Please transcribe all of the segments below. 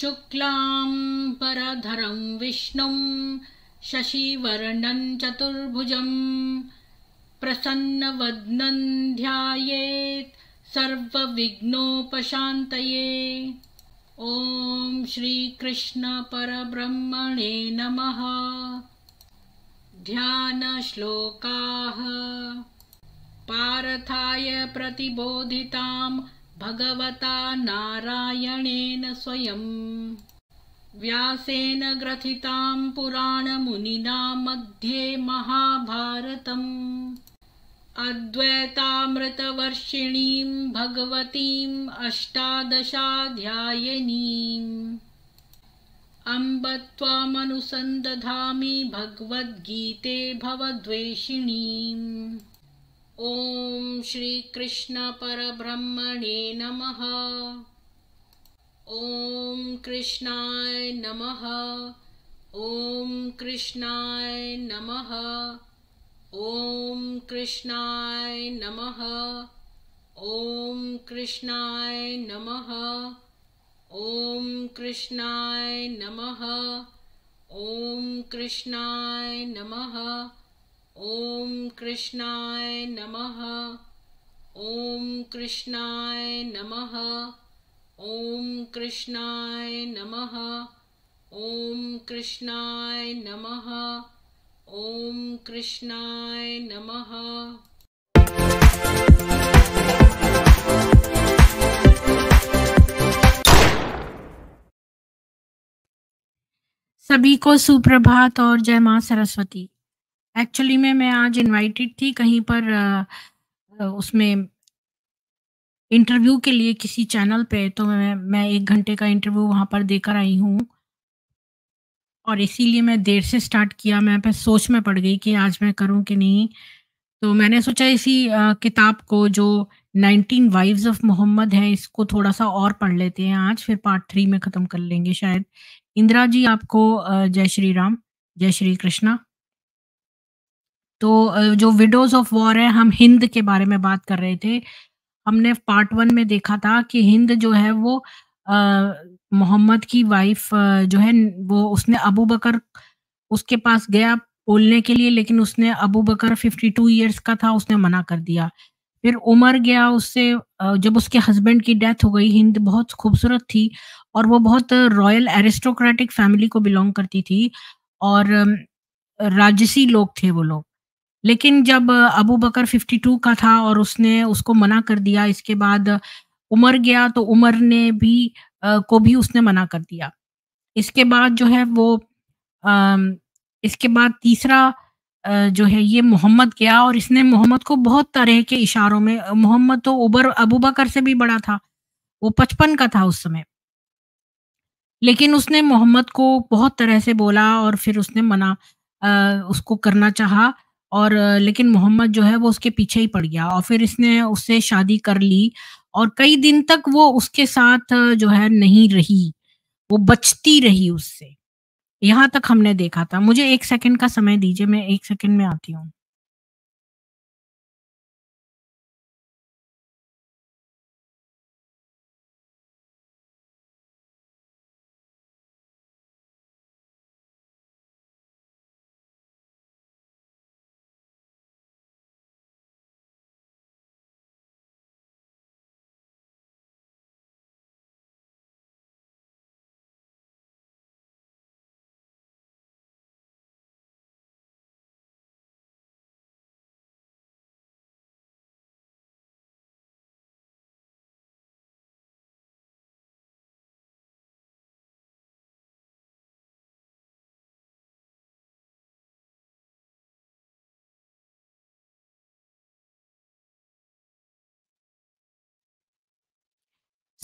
शुक्लां परधरं विष्णुं शशिवर्णं चतुर्भुजं प्रसन्नवदनं ध्यायेत् सर्वविघ्नोपशान्तये। ॐ श्रीकृष्णपरब्रह्मणे नमः। ध्यानश्लोकाः। पार्थाय प्रतिबोधितां भगवता नारायणेन स्वयं। व्यासेन ग्रथितां पुराणमुनिना मध्ये महाभारतम्। अद्वैतामृतवर्षिणीं भगवतीम् अष्टादशाध्यायिनीम्। अम्ब त्वामनुसन्दधामि भगवद्गीते भवद्वेषिणीम् ॐ श्रीकृष्णपरब्रह्मणे नमः। ॐ कृष्णाय नमः। ॐ कृष्णाय नमः। ॐ कृष्णाय नमः। ॐ कृष्णाय नमः। ॐ कृष्णाय नमः। ॐ कृष्णाय नमः। ॐ कृष्णाय नमः। ॐ कृष्णाय नमः। ॐ कृष्णाय नमः। ॐ कृष्णाय नमः। ॐ कृष्णाय नमः। सभी को सुप्रभात और जय माँ सरस्वती। एक्चुअली में मैं आज इनवाइटेड थी कहीं पर उसमें इंटरव्यू के लिए किसी चैनल पे तो मैं मैं एक घंटे का इंटरव्यू वहाँ पर देकर आई हूँ। और इसीलिए मैं देर से स्टार्ट किया मैं पे सोच में पड़ गई कि आज मैं करूँ कि नहीं। तो मैंने सोचा इसी अ, किताब को जो 19 वाइव्स ऑफ़ मोहम्मद है इसको थोड़ा सा और पढ़ लेते हैं आज फिर पार्ट थ्री में ख़त्म कर लेंगे शायद। इंदिरा जी आपको जय श्री राम जय श्री कृष्णा। तो जो विडोज ऑफ़ वॉर है, हम हिंद के बारे में बात कर रहे थे। हमने पार्ट वन में देखा था कि हिंद जो है वो मोहम्मद की वाइफ जो है, वो उसने अबू बकर उसके पास गया बोलने के लिए, लेकिन उसने अबू बकर 52 इयर्स का था, उसने मना कर दिया। फिर उमर गया उससे जब उसके हस्बैंड की डेथ हो गई, हिंद बहुत खूबसूरत थी और वो बहुत रॉयल एरिस्टोक्रेटिक फैमिली को बिलोंग करती थी और राजसी लोग थे वो लोग। लेकिन जब अबू बकर 52 का था और उसने उसको मना कर दिया इसके बाद उमर गया तो उमर ने भी अ, को भी उसने मना कर दिया। इसके बाद जो है वो अम, इसके बाद तीसरा जो है ये मोहम्मद गया और इसने मोहम्मद को बहुत तरह के इशारों में मोहम्मद तो उबर अबू बकर से भी बड़ा था वो 55 का था उस समय। लेकिन उसने मोहम्मद को बहुत तरह से बोला और फिर उसने मना अ, उसको करना चाहा। और लेकिन मोहम्मद जो है वो उसके पीछे ही पड़ गया और फिर इसने उससे शादी कर ली और कई दिन तक वो उसके साथ जो है नहीं रही, वो बचती रही उससे। यहाँ तक हमने देखा था। मुझे एक सेकंड का समय दीजिए, मैं एक सेकंड में आती हूँ।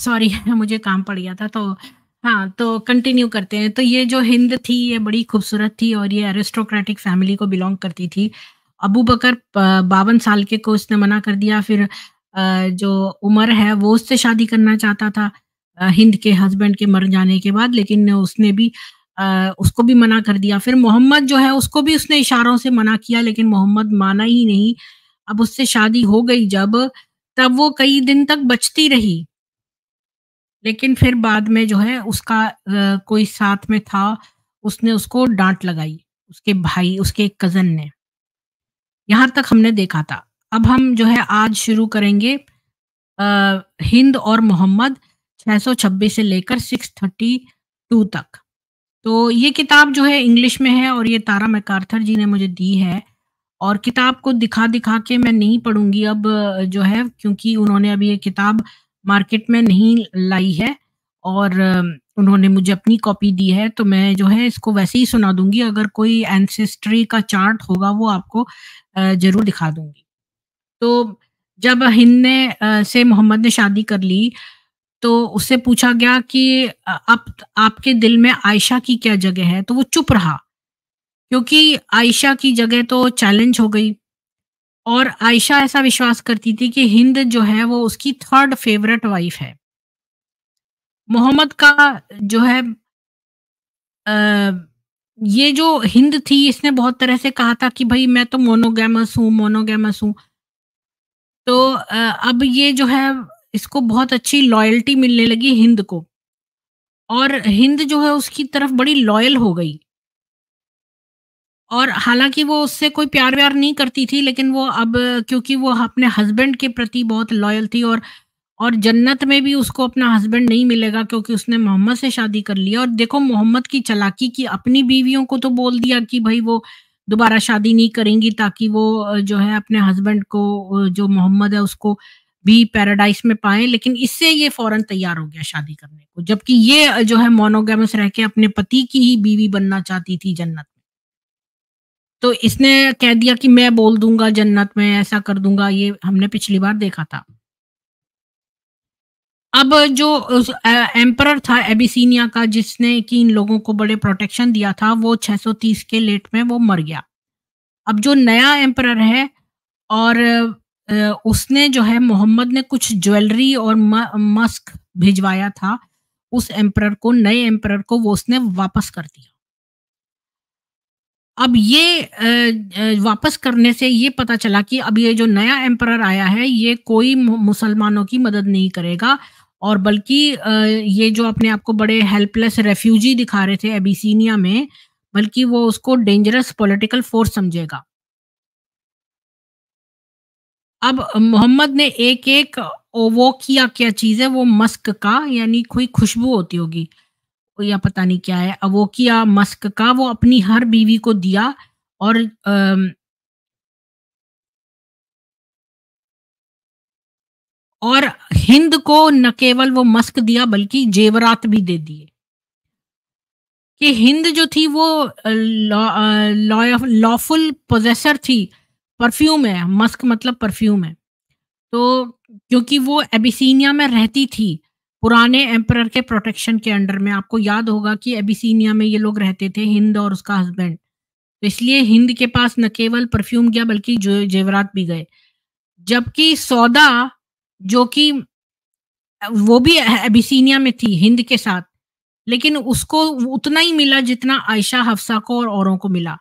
सॉरी मुझे काम पड़ गया था तो हाँ, तो कंटिन्यू करते हैं। तो ये जो हिंद थी ये बड़ी खूबसूरत थी और ये एरिस्टोक्रेटिक फैमिली को बिलोंग करती थी। अबू बकर बावन साल के को उसने मना कर दिया फिर जो उमर है वो उससे शादी करना चाहता था हिंद के हस्बैंड के मर जाने के बाद लेकिन उसने भी उसको भी मना कर दिया। फिर मोहम्मद जो है उसको भी उसने इशारों से मना किया लेकिन मोहम्मद माना ही नहीं। अब उससे शादी हो गई जब, तब वो कई दिन तक बचती रही। लेकिन फिर बाद में जो है उसका कोई साथ में था, उसने उसको डांट लगाई, उसके भाई उसके कज़न ने। यहाँ तक हमने देखा था। अब हम जो है आज शुरू करेंगे अ, हिंद और मोहम्मद 626 से लेकर 632 तक। तो ये किताब जो है इंग्लिश में है और ये तारा मैकार्थर जी ने मुझे दी है और किताब को दिखा-दिखा के मैं नहीं पढ़ूँगी अब जो है क्योंकि उन्होंने अभी ये किताब मार्केट में नहीं लाई है और उन्होंने मुझे अपनी कॉपी दी है, तो मैं जो है इसको वैसे ही सुना दूँगी। अगर कोई एंसेस्ट्री का चार्ट होगा वो आपको ज़रूर दिखा दूँगी। तो जब हिंद ने से मोहम्मद ने शादी कर ली, तो उससे पूछा गया कि आप आपके दिल में आयशा की क्या जगह है? तो वो चुप रहा, क्योंकि आयशा की जगह तो चैलेंज हो गई। और आयशा ऐसा विश्वास करती थी कि हिंद जो है वो उसकी थर्ड फेवरेट वाइफ है। मोहम्मद का जो है अ, ये जो हिंद थी इसने बहुत तरह से कहा था कि भई मैं तो मोनोगैमस हूँ मोनोगेमस हूँ। तो अ, अब ये जो है इसको बहुत अच्छी लॉयल्टी मिलने लगी हिंद को और हिंद जो है उसकी तरफ़ बड़ी लॉयल हो गई। और हालाँकि वो उससे कोई प्यार-व्यार नहीं करती थी, लेकिन वो अब, क्योंकि वो अपने हस्बैंड के प्रति बहुत लॉयल थी और और जन्नत में भी उसको अपना हस्बैंड नहीं मिलेगा क्योंकि उसने मोहम्मद से शादी कर लिया और देखो मोहम्मद की चलाकी की अपनी बीवियों को तो बोल दिया कि भाई वो दोबारा शादी नहीं करेंगी ताकि वो, जो है अपने हस्बैंड को, जो मोहम्मद है उसको भी पैराडाइस में पाए लेकिन इससे ये फ़ौरन तैयार हो गया शादी करने को। जबकि ये, जो है मोनोगैमस रह के अपने पति की ही बीवी बनना चाहती थी जन्नत। तो इसने कह दिया कि मैं बोल दूँगा, जन्नत में ऐसा कर दूँगा, ये हमने पिछली बार देखा था। अब जो उस एम्परर था एबिसिनिया का, जिसने कि इन लोगों को बड़े प्रोटेक्शन दिया था, वो 630 के लेट में वो मर गया। अब जो नया एम्परर है और उसने जो है मोहम्मद ने कुछ ज्वेलरी और मस्क भिजवाया था, उस एम्परर को, नए एम्परर को वो उसने वापस कर दिया। अब ये वापस करने से ये पता चला कि अब ये जो नया एम्परर आया है ये कोई मुसलमानों की मदद नहीं करेगा और बल्कि ये जो अपने आप को बड़े हेल्पलेस रेफ्यूजी दिखा रहे थे एबिसिनिया में, बल्कि वो उसको डेंजरस पॉलिटिकल फोर्स समझेगा। अब मोहम्मद ने एक-एक वो किया क्या चीज़ है वो मस्क का यानी कोई खुशबू होती होगी या पता नहीं क्या है, अवोकिया मस्क का वो अपनी हर बीवी को दिया और अम और हिंद को न केवल वो मस्क दिया बल्कि जेवरात भी दे दिए। कि हिंद जो थी वो लॉफुल पोजेसर थी, परफ्यूम है, मस्क मतलब परफ्यूम है। तो क्योंकि वो एबिसिनिया में रहती थी, पुराने एम्परर के प्रोटेक्शन के अंडर में। आपको याद होगा कि एबिसिनिया में ये लोग रहते थे, हिंद और उसका हस्बैंड। तो इसलिए हिंद के पास न केवल परफ्यूम गया बल्कि जो जेवरात भी गए। जबकि सौदा जो कि वो भी एबिसिनिया में थी हिंद के साथ, लेकिन उसको उतना ही मिला जितना आयशा, हफ्सा को और औरों को मिला।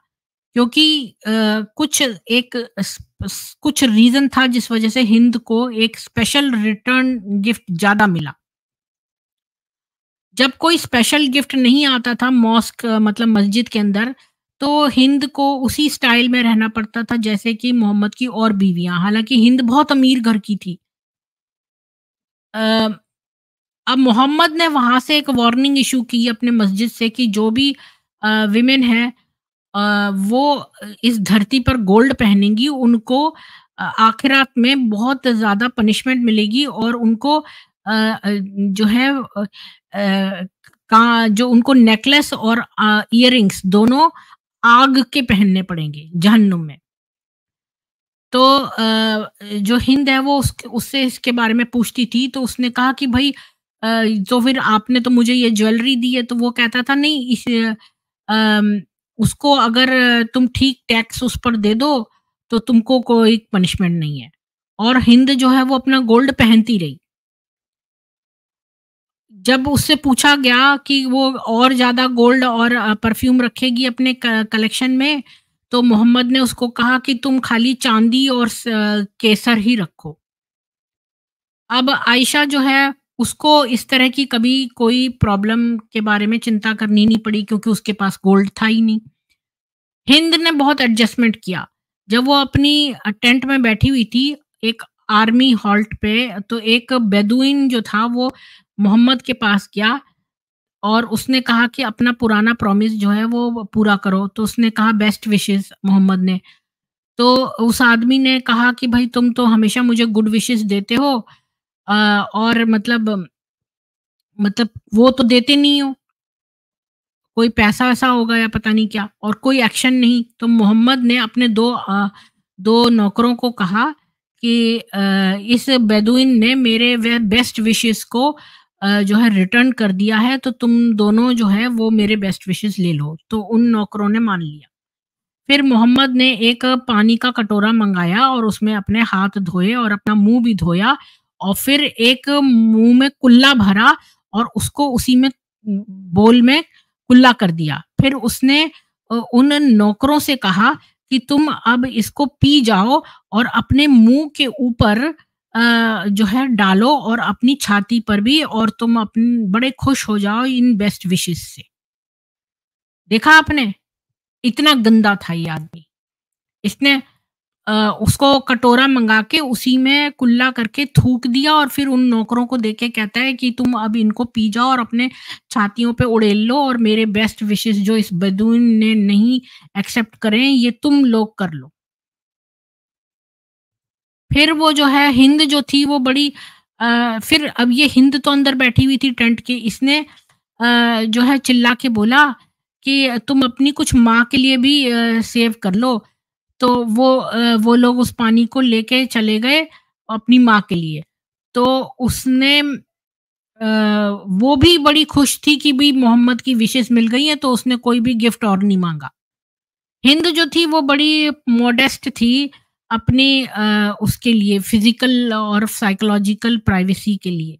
क्योंकि अ, कुछ एक कुछ रीज़न था जिस वज़ह से हिंद को एक स्पेशल रिटर्न गिफ्ट ज़्यादा मिला। जब कोई स्पेशल गिफ्ट नहीं आता था मॉस्क मतलब मस्जिद के अंदर, तो हिंद को उसी स्टाइल में रहना पड़ता था जैसे कि मोहम्मद की और बीवियाँ। हालाँकि हिंद बहुत अमीर घर की थी। अब मोहम्मद ने वहाँ से एक वार्निंग इशू की अपने मस्जिद से कि जो भी विमेन है वो इस धरती पर गोल्ड पहनेंगी उनको आखिरात में बहुत ज़्यादा पनिशमेंट मिलेगी और उनको जो है का, जो उनको नेकलेस और इयर दोनों आग के पहनने पड़ेंगे, जहन्नुम में। तो जो हिंद है वो उसक, उससे इसके बारे में पूछती थी तो उसने कहा कि भाई तो फिर आपने तो मुझे ये ज्वेलरी दी है तो वो कहता था, नहीं, इस उसको अगर तुम ठीक टैक्स उस पर दे दो तो तुमको कोई पनिशमेंट नहीं है। और हिंद जो है वो अपना गोल्ड पहनती रही। जब उससे पूछा गया कि वो और ज़्यादा गोल्ड और परफ्यूम रखेगी अपने कलेक्शन में, तो मोहम्मद ने उसको कहा कि तुम खाली चांदी और केसर ही रखो। अब आयशा जो है उसको इस तरह की कभी कोई प्रॉब्लम के बारे में चिंता करनी नहीं पड़ी क्योंकि उसके पास गोल्ड था ही नहीं हिंद ने बहुत एडजस्टमेंट किया जब वो अपनी टेंट में बैठी हुई थी एक आर्मी हॉल्ट पे तो एक बेदुइन जो था वो मोहम्मद के पास गया और उसने कहा कि अपना पुराना प्रॉमिस जो है वो पूरा करो। तो उसने कहा बेस्ट विशेस मोहम्मद ने। तो उस आदमी ने कहा कि भाई तुम तो हमेशा मुझे गुड विशेस देते हो और मतलब मतलब वो तो देते नहीं हो। कोई पैसा वैसा होगा या पता नहीं क्या और कोई एक्शन नहीं। तो मोहम्मद ने अपने दो आ, दो नौकरों को कहा कि आ, इस बेदुइन ने मेरे वे बेस्ट विशेस को जो है रिटर्न कर दिया है तो तुम दोनों जो है, वो मेरे बेस्ट विशेष ले लो। तो उन नौकरों ने मान लिया। फिर मोहम्मद ने एक पानी का कटोरा मंगाया और उसमें अपने हाथ धोए और अपना मुँह भी धोया और फिर एक मुँह में कुल्ला भरा और उसको उसी में बोल में कुल्ला कर दिया। फिर उसने उन नौकरों से कहा कि तुम अब इसको पी जाओ और अपने मुँह के ऊपर जो है, डालो और अपनी छाती पर भी और तुम अपने, बड़े खुश हो जाओ इन बेस्ट विशेष से। देखा आपने? इतना गंदा था ये आदमी। इसने उसको कटोरा मंगा के उसी में कुल्ला करके थूक दिया और फिर उन नौकरों को देके कहता है कि तुम अब इनको पी जाओ और अपने छातियों पे उड़ेल लो और मेरे बेस्ट विशेष जो इस बदून ने नहीं एक्सेप्ट करें, ये तुम लोग कर लो। फिर वो जो है हिंद जो थी वो बड़ी आ, फिर अब ये हिंद तो अंदर बैठी हुई थी टेंट के इसने आ, जो है चिल्ला के बोला कि तुम अपनी कुछ माँ के लिए भी आ, सेव कर लो। तो वो आ, वो लोग उस पानी को लेके चले गए अपनी माँ के लिए। तो उसने आ, वो भी बड़ी खुश थी कि भी मोहम्मद की विशेष मिल गई है तो उसने कोई भी गिफ्ट और नहीं मांगा। हिंद जो थी वो बड़ी मोडेस्ट थी अपने आ, उसके लिए फ़िज़िकल और साइकोलॉजिकल प्राइवेसी के लिए।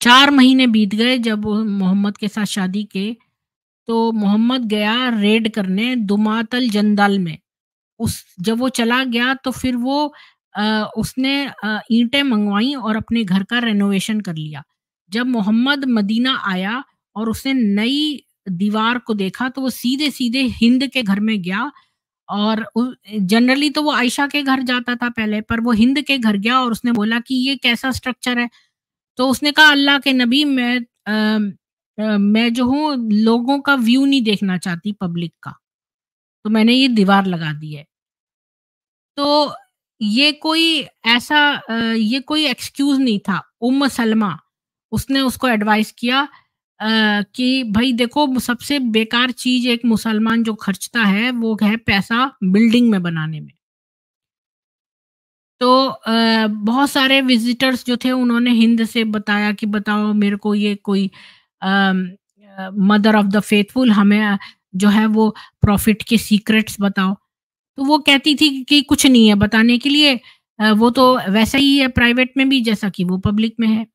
चार महीने बीत गए जब मोहम्मद के साथ शादी के तो मोहम्मद गया रेड करने दुमातल जंदाल में। उस जब वो चला गया तो फिर वो आ, उसने ईंटें मंगवाई और अपने घर का रेनोवेशन कर लिया। जब मोहम्मद मदीना आया और उसने नई दीवार को देखा तो वो सीधे सीधे हिंद के घर में गया और जनरली तो वो आयशा के घर जाता था पहले पर वो हिंद के घर गया और उसने बोला कि ये कैसा स्ट्रक्चर है? तो उसने कहा अल्लाह के नबी मैं आ, आ, मैं जो हूँ लोगों का व्यू नहीं देखना चाहती पब्लिक का। तो मैंने ये दीवार लगा दी है। तो ये कोई ऐसा ये कोई एक्सक्यूज नहीं था। उम सलमा उसने उसको एडवाइस किया कि भाई देखो सबसे बेकार चीज़ एक मुसलमान जो खर्चता है वो है पैसा बिल्डिंग में बनाने में। तो आ, बहुत सारे विजिटर्स जो थे उन्होंने हिंद से बताया कि बताओ मेरे को ये कोई मदर ऑफ़ द फेथफुल हमें जो है वो प्रॉफिट के सीक्रेट्स बताओ। तो वो कहती थी कि कुछ नहीं है बताने के लिए। वो तो वैसा ही है प्राइवेट में भी जैसा कि वो पब्लिक में है।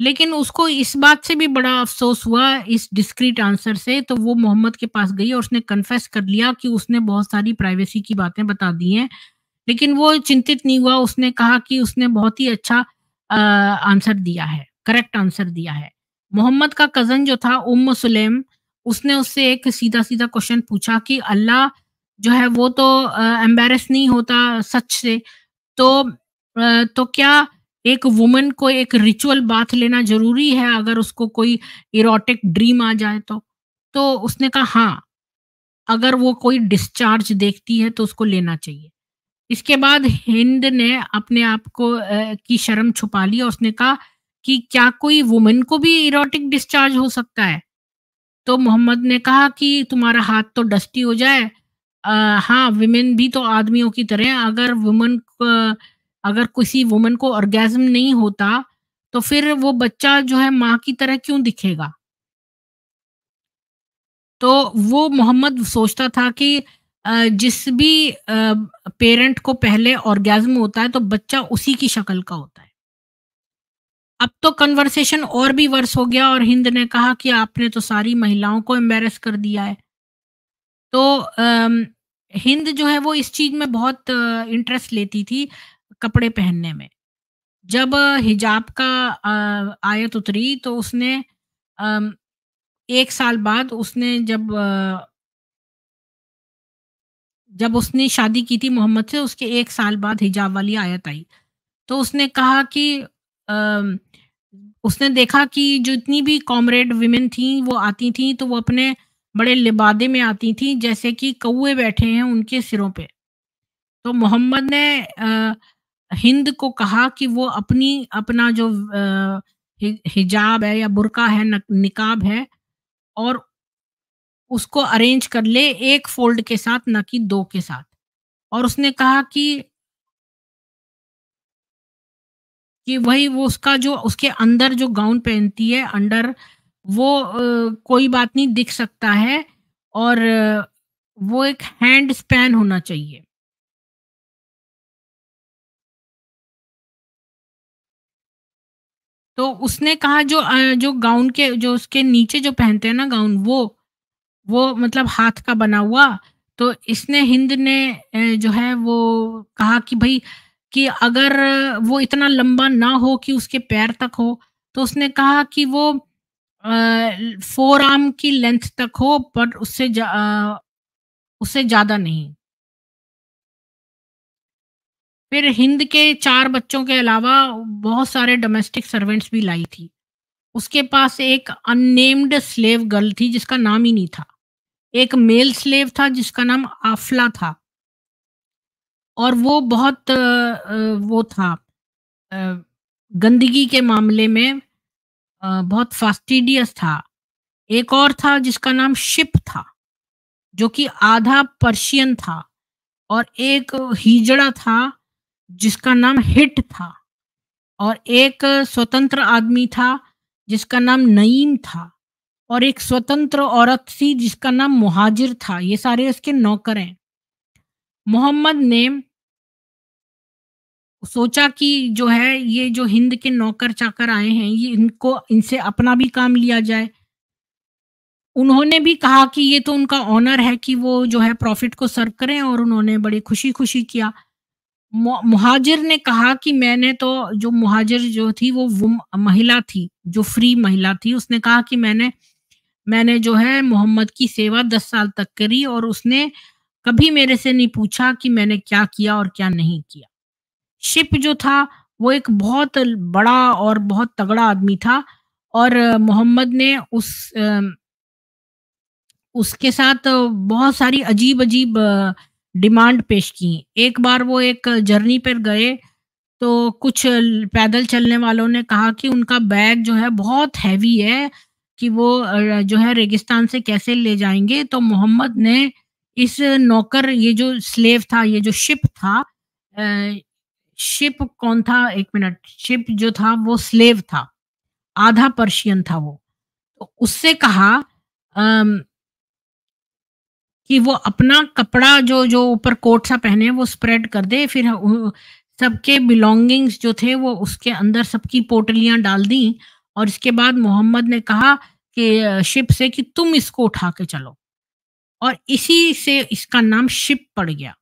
लेकिन उसको इस बात से भी बड़ा अफसोस हुआ इस डिस्क्रीट आंसर से तो वो मोहम्मद के पास गई और उसने कन्फेस कर लिया कि उसने बहुत सारी प्राइवेसी की बातें बता दी हैं। लेकिन वो चिंतित नहीं हुआ उसने कहा कि उसने बहुत ही अच्छा आंसर दिया है करेक्ट आंसर दिया है। मोहम्मद का कज़न जो था उम सुलेम उसने उससे एक सीधा सीधा क्वेश्चन पूछा कि अल्लाह जो है वो तो एम्बेरस नहीं होता सच से तो आ, तो क्या एक वुमन को एक रिचुअल बाथ लेना ज़रूरी है अगर उसको कोई इरोटिक ड्रीम आ जाए तो। तो उसने कहा हाँ अगर वो कोई डिस्चार्ज देखती है तो उसको लेना चाहिए। इसके बाद हिंद ने अपने आप को की शर्म छुपा ली और उसने कहा कि क्या कोई वुमन को भी इरोटिक डिस्चार्ज हो सकता है? तो मोहम्मद ने कहा कि तुम्हारा हाथ तो डस्टी हो जाए। आ, हाँ विमेन भी तो आदमियों की तरह अगर वुमन अगर किसी वुमन को ऑर्गेजम नहीं होता तो फिर वो बच्चा जो है माँ की तरह क्यों दिखेगा? तो वो मोहम्मद सोचता था कि जिस भी पेरेंट को पहले ऑर्गेजम होता है तो बच्चा उसी की शक्ल का होता है। अब तो कन्वर्सेशन और भी वर्ष हो गया और हिंद ने कहा कि आपने तो सारी महिलाओं को एम्बेरस कर दिया है। तो हिंद जो है वो इस चीज़ में बहुत इंटरेस्ट लेती थी। कपड़े पहनने में जब हिजाब का आयत उतरी तो उसने 1 साल बाद उसने जब जब उसने शादी की थी मोहम्मद से, उसके एक साल बाद हिजाब वाली आयत आई। तो उसने कहा कि उसने देखा कि जितनी भी कॉमरेड विमेन थी, वो आती थी तो वो अपने बड़े लिबादे में आती थी, जैसे कि कौए बैठे हैं उनके सिरों पे। तो मोहम्मद ने हिंद को कहा कि वो अपनी अपना जो हिजाब है या बुरका है निकाब है और उसको अरेंज कर ले एक फ़ोल्ड के साथ ना कि दो के साथ। और उसने कहा कि कि वही वो उसका जो उसके अंदर जो गाउन पहनती है अंडर वो अ, कोई बात नहीं दिख सकता है और वो एक हैंड स्पैन होना चाहिए। तो उसने कहा जो जो गाउन के जो उसके नीचे जो पहनते हैं ना गाउन वो वो मतलब हाथ का बना हुआ, तो इसने हिंद ने जो है वो कहा कि भाई कि अगर वो इतना लंबा ना हो कि उसके पैर तक हो, तो उसने कहा कि वो फ़ोर आर्म की लेंथ तक हो पर उससे ज उससे ज़्यादा नहीं। फिर हिंद के चार बच्चों के अलावा बहुत सारे डोमेस्टिक सर्वेंट्स भी लाई थी। उसके पास एक अननेम्ड स्लेव गर्ल थी जिसका नाम ही नहीं था। एक मेल स्लेव था जिसका नाम आफ़ला था। और वो बहुत वो था गंदगी के मामले में बहुत फ़ास्टिडियस था। एक और था जिसका नाम शिप था, जो कि आधा पर्शियन था और एक हिजड़ा था जिसका नाम हिट था और एक स्वतंत्र आदमी था जिसका नाम नईम था और एक स्वतंत्र औरत थी जिसका नाम मुहाजिर था। ये सारे उसके नौकर हैं। मोहम्मद ने सोचा कि जो है, ये जो हिंद के नौकर-चाकर आए हैं, ये इनको, इनसे अपना भी काम लिया जाए। उन्होंने भी कहा कि ये तो उनका ऑनर है कि वो जो है प्रॉफ़िट को सर्व करें और उन्होंने बड़ी खुशी-खुशी किया। मुहाजिर ने कहा कि मैंने तो जो मुहाजिर जो थी वो वुम महिला थी, जो फ्री महिला थी, उसने कहा कि मैंने मैंने जो है मोहम्मद की सेवा 10 साल तक करी और उसने कभी मेरे से नहीं पूछा कि मैंने क्या किया और क्या नहीं किया। शिप जो था वो एक बहुत बड़ा और बहुत तगड़ा आदमी था और मोहम्मद ने उस उसके साथ बहुत सारी अजीब-अजीब डिमांड पेश की। एक बार वो एक जर्नी पर गए, तो कुछ पैदल चलने वालों ने कहा कि उनका बैग जो है बहुत हैवी है, कि वो जो है रेगिस्तान से कैसे ले जाएँगे तो मोहम्मद ने इस नौकर ये जो स्लेव था, ये जो शिप था शिप कौन था? एक मिनट, शिप जो था वो स्लेव था, आधा पर्शियन था वो। तो उससे कहा कि वो अपना कपड़ा जो जो ऊपर कोट सा पहने वो स्प्रेड कर दे, फिर सबके बिलोंगिंग्स जो थे वो उसके अंदर सबकी पोटलियाँ डाल दी और इसके बाद मोहम्मद ने कहा कि शिप से कि तुम इसको उठा के चलो और इसी से इसका नाम शिप पड़ गया।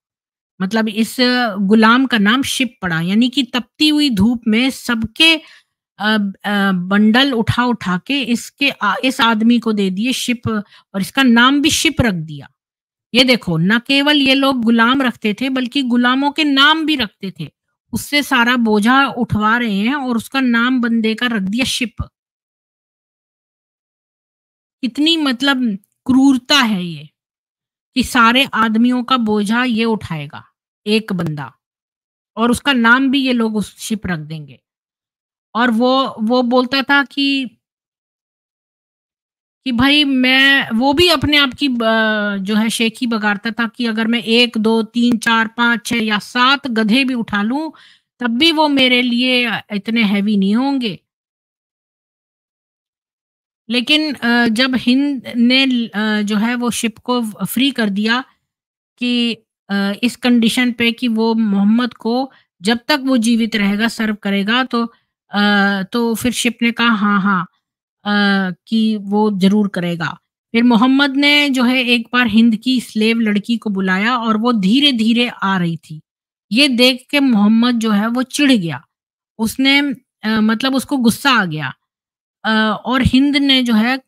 मतलब इस गुलाम का नाम शिप पड़ा यानी कि तपती हुई धूप में सबके बंडल उठा-उठा के इसके इस आदमी को दे दिए शिप और इसका नाम भी शिप रख दिया। ये देखो न केवल ये लोग गुलाम रखते थे बल्कि गुलामों के नाम भी रखते थे। उससे सारा बोझा उठवा रहे हैं और उसका नाम बंदे का रख दिया शिप। कितनी मतलब क्रूरता है ये, कि सारे आदमियों का बोझा ये उठाएगा, एक बंदा और उसका नाम भी ये लोग उस शिप रख देंगे। और वो वो बोलता था कि कि भई मैं वो भी अपने आप की जो है शेखी बगाड़ता था कि अगर मैं 1, 2, 3, 4, 5, 6 या सात गधे भी उठा लूँ, तब भी वो मेरे लिए इतने हेवी नहीं होंगे। लेकिन जब हिंद ने जो है वो शिप को फ्री कर दिया कि इस कंडीशन पे कि वो मोहम्मद को जब तक वो जीवित रहेगा सर्व करेगा तो तो फिर शिप ने कहा हाँ, हाँ कि वो ज़रूर करेगा। फिर मोहम्मद ने जो है एक बार हिंद की स्लेव लड़की को बुलाया और वो धीरे-धीरे आ रही थी। ये देख के मोहम्मद जो है वो चिढ़ गया। उसने अ, मतलब उसको गुस्सा आ गया अ, और हिंद ने जो है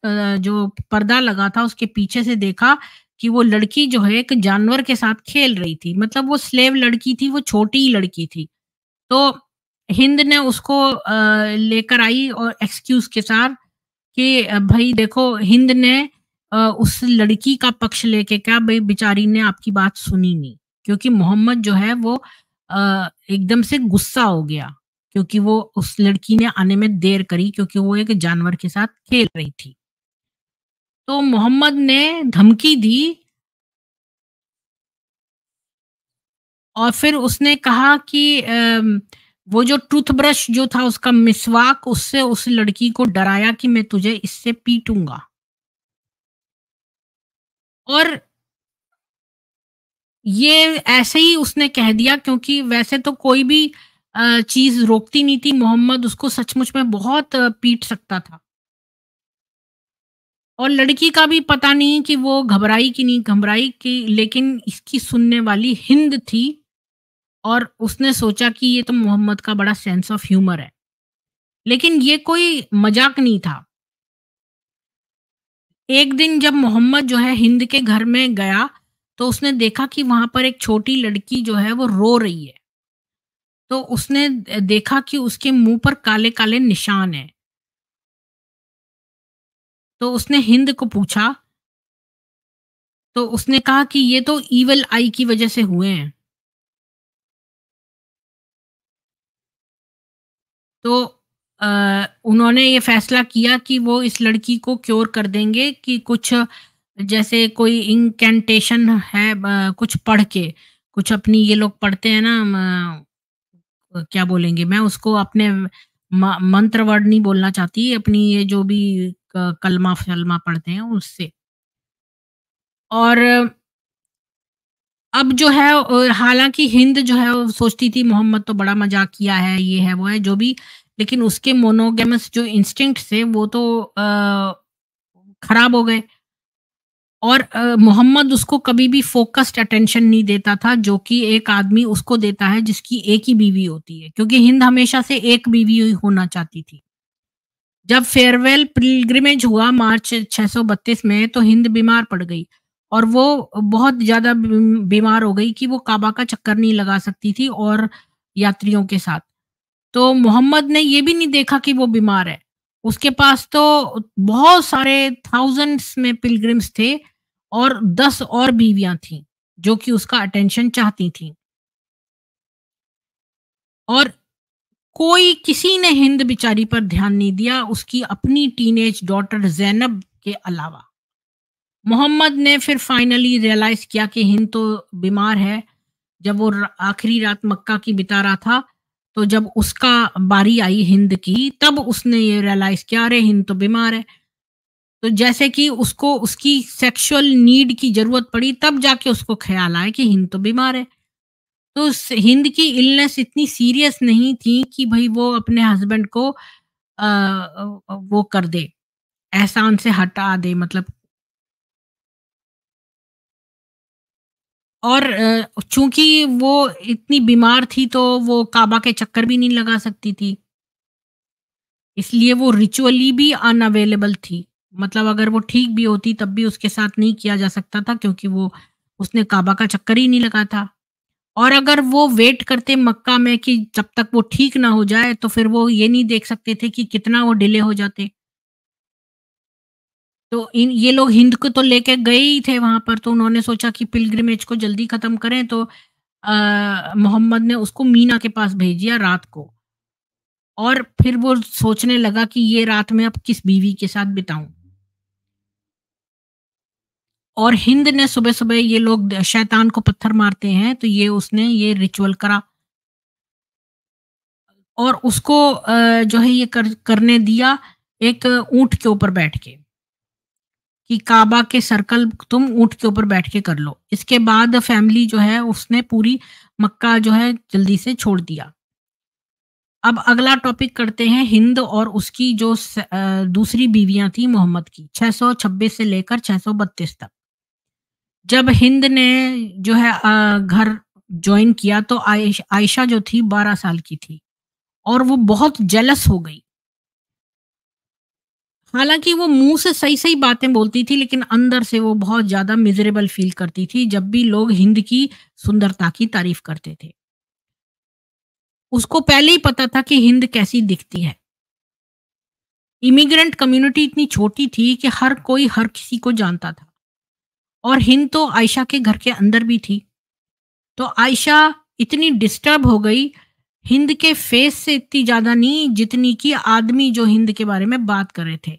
जो पर्दा लगा था उसके पीछे से देखा कि वो लड़की जो है एक जानवर के साथ खेल रही थी मतलब वो स्लेव लड़की थी वो छोटी लड़की थी तो हिंद ने उसको लेकर आई और एक्सक्यूज के साथ कि भाई देखो हिंद ने अ, उस लड़की का पक्ष लेके क्या भाई बेचारी ने आपकी बात सुनी नहीं? क्योंकि मोहम्मद जो है वो अ, एकदम से गुस्सा हो गया क्योंकि वो उस लड़की ने आने में देर करी क्योंकि वो एक जानवर के साथ खेल रही थी। तो मोहम्मद ने धमकी दी और फिर उसने कहा कि अम, वो जो टूथब्रश जो था उसका मिसवाक, उससे उस लड़की को डराया कि मैं तुझे इससे पीटूँगा। और ये ऐसे ही उसने कह दिया क्योंकि वैसे तो कोई भी चीज़ रोकती नहीं थी मोहम्मद, उसको सचमुच में बहुत पीट सकता था। और लड़की का भी पता नहीं कि वो घबराई कि नहीं, घबराई कि, लेकिन इसकी सुनने वाली हिंद थी। और उसने सोचा कि ये तो मोहम्मद का बड़ा सेंस ऑफ़ ह्यूमर है। लेकिन ये कोई मज़ाक नहीं था। एक दिन जब मोहम्मद जो है हिंद के घर में गया तो उसने देखा कि वहाँ पर एक छोटी लड़की जो है वो रो रही है। तो उसने देखा कि उसके मुँह पर काले काले निशान हैं। तो उसने हिंद को पूछा तो उसने कहा कि ये तो ईवल आई की वजह से हुए हैं। तो अ, उन्होंने ये फैसला किया कि वो इस लड़की को क्योर कर देंगे कि कुछ जैसे कोई इंकेंटेशन है अ, कुछ पढ़ के कुछ अपनी ये लोग पढ़ते हैं ना क्या बोलेंगे मैं उसको अपने मंत्र वर्ड नहीं बोलना चाहती अपनी ये जो भी कलमा फलमा पढ़ते हैं उससे। और अब जो है हालाँकि हिंद जो है वो सोचती थी मोहम्मद तो बड़ा मज़ाक किया है, ये है, वो है, जो भी। लेकिन उसके मोनोगैमस जो इंस्टिंक्ट्स थे वो तो खराब हो गए। और मोहम्मद उसको कभी भी फ़ोकस्ड अटेंशन नहीं देता था जो कि एक आदमी उसको देता है जिसकी एक ही बीवी होती है, क्योंकि हिंद हमेशा से एक बीवी होना चाहती थी। जब फेयरवेल पिलग्रिमेज हुआ मार्च 632 में तो हिंद बीमार पड़ गई। और वो बहुत ज़्यादा बीमार हो गई कि वो काबा का चक्कर नहीं लगा सकती थी और यात्रियों के साथ। तो मोहम्मद ने ये भी नहीं देखा कि वो बीमार है। उसके पास तो बहुत सारे थाउज़ेंड्स में पिलग्रिम्स थे और 10 और बीवियाँ थीं, जो कि उसका अटेंशन चाहती थीं। और कोई किसी ने हिंद बिचारी पर ध्यान नहीं दिया उसकी अपनी टीनेज डॉटर ज़ैनब के अलावा। मोहम्मद ने फिर फाइनली रियलाइज़ किया कि हिंद तो बीमार है। जब वो आखिरी रात मक्का की बिता रहा था, तो जब उसका बारी आई हिंद की, तब उसने ये रियलाइज़ किया अरे हिंद तो बीमार है। तो जैसे कि उसको उसकी सेक्सुअल नीड की ज़रूरत पड़ी तब जाके उसको ख़्याल आया कि हिंद तो बीमार है। तो हिंद की इलनेस इतनी सीरियस नहीं थी कि भाई वो अपने हस्बैंड को अ, वो कर दे, एहसान से हटा दे मतलब और चूँकि वो इतनी बीमार थी तो वो काबा के चक्कर भी नहीं लगा सकती थी। इसलिए वो रिचुअली भी अनअवेलेबल थी। मतलब अगर वो ठीक भी होती, तब भी उसके साथ नहीं किया जा सकता था, क्योंकि वो, उसने काबा का चक्कर ही नहीं लगा था। और अगर वो वेट करते मक्का में कि जब तक वो ठीक ना हो जाए तो फिर वो ये नहीं देख सकते थे कि कितना वो डिले हो जाते। तो इन ये लोग हिंद को तो लेके गए ही थे वहाँ पर तो उन्होंने सोचा कि पिलग्रिमेज को जल्दी ख़त्म करें तो मोहम्मद ने उसको मीना के पास भेज दिया रात को। और फिर वो सोचने लगा कि ये रात में अब किस बीवी के साथ बिताऊँ। और हिंद ने सुबह-सुबह ये लोग शैतान को पत्थर मारते हैं, तो ये उसने ये रिचुअल करा। और उसको जो है ये कर करने दिया एक ऊँट के ऊपर बैठ के, कि काबा के सर्कल तुम ऊँट के ऊपर बैठ के कर लो। इसके बाद फैमिली जो है, उसने पूरी मक्का जो है, जल्दी से छोड़ दिया। अब अगला टॉपिक करते हैं हिंद और उसकी जो दूसरी बीवियाँ थी मोहम्मद की 626 से लेकर 632 तक। जब हिंद ने जो है घर ज्वाइन किया तो आयशा जो थी 12 साल की थी और वो बहुत जेलस हो गई। हालाँकि वो मुँह से सही-सही बातें बोलती थी, लेकिन अंदर से वो बहुत ज़्यादा मिज़रेबल फ़ील करती थी, जब भी लोग हिंद की सुंदरता की तारीफ़ करते थे। उसको पहले ही पता था कि हिंद कैसी दिखती है। इमिग्रेंट कम्युनिटी इतनी छोटी थी कि हर कोई हर किसी को जानता था और हिंद तो आयशा के घर के अंदर भी थी। तो आयशा इतनी डिस्टर्ब हो गई हिंद के फेस से इतनी ज़्यादा नहीं जितनी कि आदमी जो हिंद के बारे में बात कर रहे थे।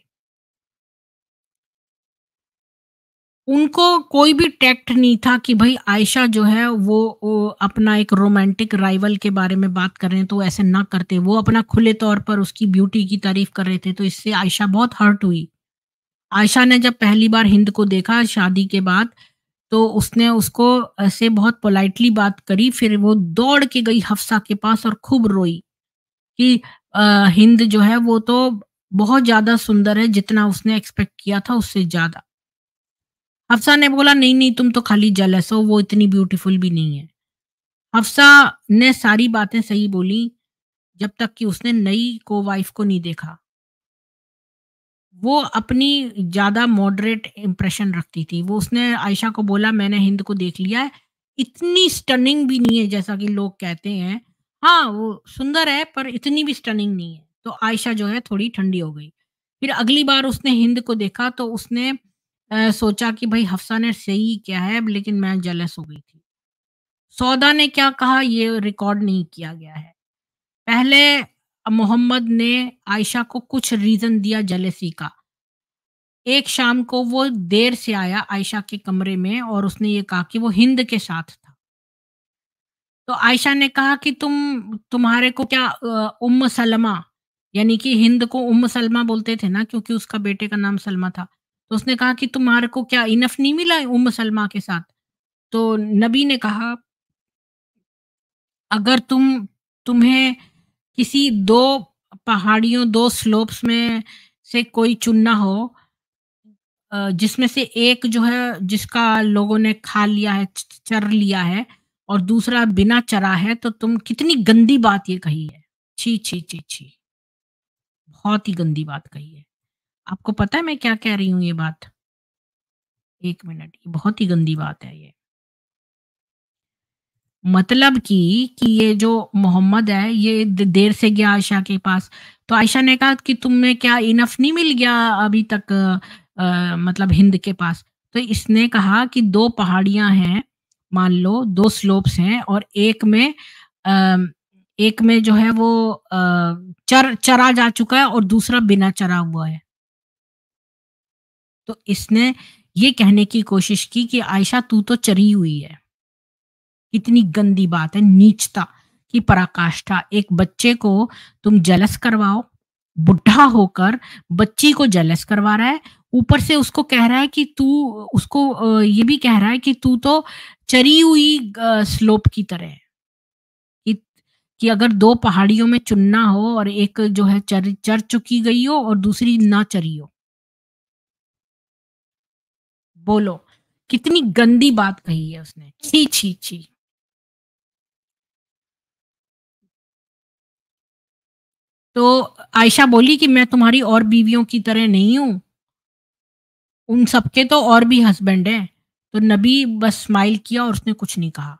उनको कोई भी टैक्ट नहीं था कि भाई आयशा जो है वो, वो अपना एक रोमांटिक राइवल के बारे में बात कर रहे हैं तो ऐसे ना करते। वो अपना खुले तौर पर उसकी ब्यूटी की तारीफ़ कर रहे थे तो इससे आयशा बहुत हर्ट हुई। आयशा ने जब पहली बार हिंद को देखा शादी के बाद तो उसने उसको ऐसे बहुत पोलाइटली बात करी फिर वो दौड़ के गई हफ्सा के पास और खूब रोई कि अ, हिंद जो है वो तो बहुत ज़्यादा सुंदर है जितना उसने एक्सपेक्ट किया था उससे ज़्यादा। हफ्सा ने बोला नहीं, नहीं तुम तो खाली जेलस हो वो इतनी ब्यूटीफुल भी नहीं है। हफ्सा ने सारी बातें सही बोली जब तक कि उसने नई को वाइफ को नहीं देखा। वो अपनी ज़्यादा मॉडरेट इम्प्रेशन रखती थी। वो उसने आयशा को बोला मैंने हिंद को देख लिया है, इतनी स्टनिंग भी नहीं है जैसा कि लोग कहते हैं। हाँ, वो सुंदर है पर इतनी भी स्टनिंग नहीं है। तो आयशा जो है थोड़ी ठंडी हो गई। फिर अगली बार उसने हिंद को देखा तो उसने अ, सोचा कि भाई हफ्सा ने सही किया है लेकिन मैं जेलस हो गई थी। सौदा ने क्या कहा ये रिकॉर्ड नहीं किया गया है। पहले मोहम्मद ने आयशा को कुछ रीज़न दिया जलेसी का। एक शाम को वो देर से आया आयशा के कमरे में और उसने ये कहा कि वो हिंद के साथ था। तो आयशा ने कहा कि तुम, तुम्हारे को क्या उम्म सलमा, यानी कि हिंद को उम्म सलमा बोलते थे ना, क्योंकि उसका बेटे का नाम सलमा था। तो उसने कहा कि तुम्हारे को क्या इनफ नहीं मिला उम्म सलमा के साथ? तो नबी ने कहा, अगर तुम, तुम्हें किसी दो पहाड़ियों दो स्लोप्स में से कोई चुनना हो जिसमें से एक जो है जिसका लोगों ने खा लिया है, चर लिया है और दूसरा बिना चरा है तो तुम कितनी गंदी बात ये कही है। छी, छी, छी, छी! बहुत ही गंदी बात कही है। आपको पता है मैं क्या कह रही हूँ ये बात? एक मिनट, ये बहुत ही गंदी बात है ये। मतलब कि कि ये जो मोहम्मद है ये देर से गया आयशा के पास, तो आयशा ने कहा कि तुम्हें क्या इनफ नहीं मिल गया अभी तक अ, मतलब हिंद के पास? तो इसने कहा कि दो पहाड़ियाँ हैं, मान लो दो स्लोप्स हैं और एक में अ, एक में जो है वो चर चरा जा चुका है और दूसरा बिना चरा हुआ है। तो इसने ये कहने की कोशिश की कि आयशा तू तो चरी हुई है। कितनी गंदी बात है, नीचता की पराकाष्ठा। एक बच्चे को तुम जलस करवाओ, बुढ़ा होकर बच्ची को जलस करवा रहा है, ऊपर से उसको कह रहा है कि तू उसको ये भी कह रहा है कि तू तो चरी हुई स्लोप की तरह है। कि अगर दो पहाड़ियों में चुनना हो और एक जो है चर चर चुकी गई हो और दूसरी ना चरी हो। बोलो, कितनी गंदी बात कही है उसने। छी, छी, छी! तो आयशा बोली कि मैं तुम्हारी और बीवियों की तरह नहीं हूँ। उन सबके तो और भी हस्बैंड हैं। तो नबी बस स्माइल किया और उसने कुछ नहीं कहा।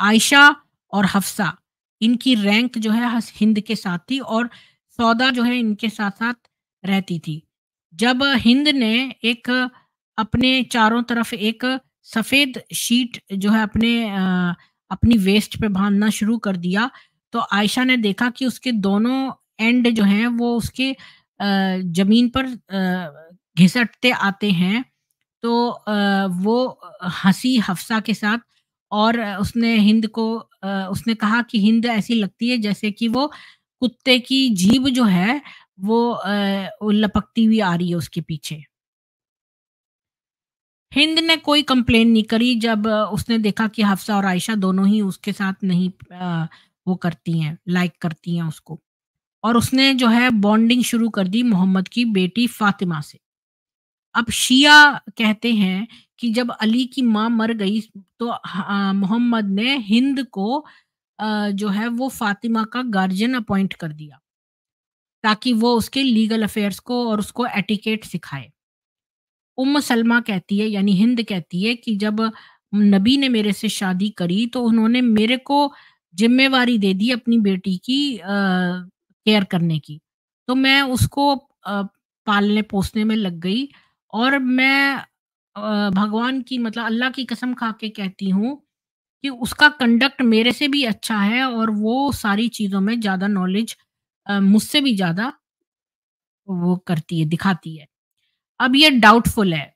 आयशा और हफ्सा इनकी रैंक जो है हिंद के साथ थी और सौदा जो है इनके साथ-साथ रहती थी। जब हिंद ने एक अपने चारों तरफ़ एक सफ़ेद शीट जो है अपने अपनी वेस्ट पे बांधना शुरू कर दिया, तो आयशा ने देखा कि उसके दोनों एंड जो है वो उसके ज़मीन पर घिसटते आते हैं। तो वो हँसी हफ्सा के साथ और उसने हिंद को उसने कहा कि हिंद ऐसी लगती है जैसे कि वो कुत्ते की जीभ जो है वो लपकती हुई आ रही है उसके पीछे। हिंद ने कोई कंप्लेन नहीं करी जब उसने देखा कि हफ्सा और आयशा दोनों ही उसके साथ नहीं वो करती हैं, लाइक करती हैं उसको। और उसने जो है बॉन्डिंग शुरू कर दी मोहम्मद की बेटी फ़ातिमा से। अब शिया कहते हैं कि जब अली की माँ मर गई तो मोहम्मद ने हिंद को जो है वो फ़ातिमा का गार्जियन अपॉइंट कर दिया, ताकि वो उसके लीगल अफ़ेयर्स को और उसको एटिकेट सिखाए। उम सलमा कहती है यानी हिंद कहती है कि जब नबी ने मेरे से शादी करी तो उन्होंने मेरे को ज़िम्मेवारी दे दी अपनी बेटी की केयर करने की। तो मैं उसको पालने-पोसने में लग गई और मैं भगवान की मतलब अल्लाह की कसम खा के कहती हूँ कि उसका कंडक्ट मेरे से भी अच्छा है और वो सारी चीज़ों में ज़्यादा नॉलेज मुझसे भी ज़्यादा वो करती है, दिखाती है। अब ये डाउटफुल है।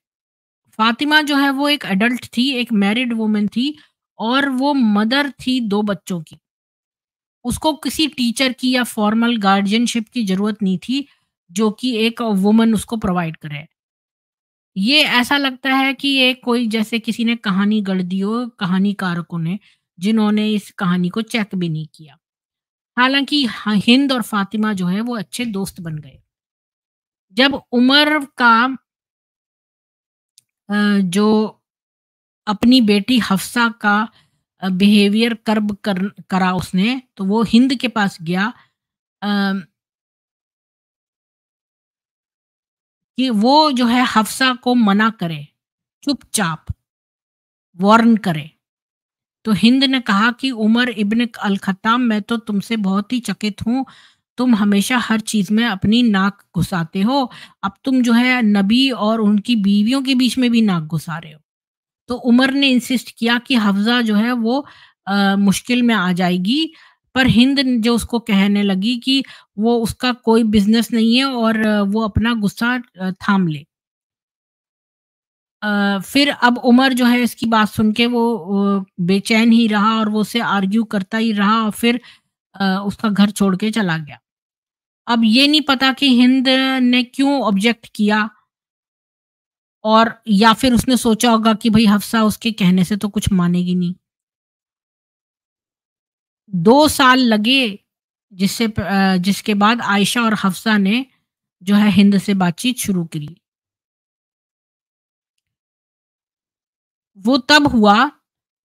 फ़ातिमा जो है वो एक एडल्ट थी, एक मैरिड वुमन थी और वो मदर थी दो बच्चों की। उसको किसी टीचर की या फॉर्मल गार्जियनशिप की ज़रूरत नहीं थी, जो कि एक वुमन उसको प्रोवाइड करे। ये ऐसा लगता है कि ये कोई जैसे किसी ने कहानी गढ़ दी हो कहानीकारकों ने, जिन्होंने इस कहानी को चेक भी नहीं किया। हालाँकि हिंद और फ़ातिमा जो है वो अच्छे दोस्त बन गए। जब उमर का जो अपनी बेटी हफ्सा का बिहेवियर कर्ब कर करा उसने, तो वो हिंद के पास गया अ, कि वो जो है हफ्सा को मना करे, चुपचाप वार्न करे। तो हिंद ने कहा कि उमर इब्न अल-खत्ताब मैं तो तुमसे बहुत ही चकित हूँ, तुम हमेशा हर चीज़ में अपनी नाक घुसाते हो, अब तुम जो है नबी और उनकी बीवियों के बीच में भी नाक घुसा रहे हो। तो उमर ने इंसिस्ट किया कि हफ्जा जो है वो अ, मुश्किल में आ जाएगी, पर हिंद जो उसको कहने लगी कि वो उसका कोई बिज़नेस नहीं है और वो अपना गुस्सा थाम ले। अ, फिर अब उमर जो है इसकी बात सुन के वो बेचैन ही रहा और वो उसे आर्ग्यू करता ही रहा और फिर अ, उसका घर छोड़ के चला गया। अब ये नहीं पता कि हिंद ने क्यों ऑब्जेक्ट किया और या फिर उसने सोचा होगा कि भाई हफ्सा उसके कहने से तो कुछ मानेगी नहीं। दो साल लगे जिससे जिसके बाद आयशा और हफ्सा ने जो है हिंद से बातचीत शुरू करी। वो तब हुआ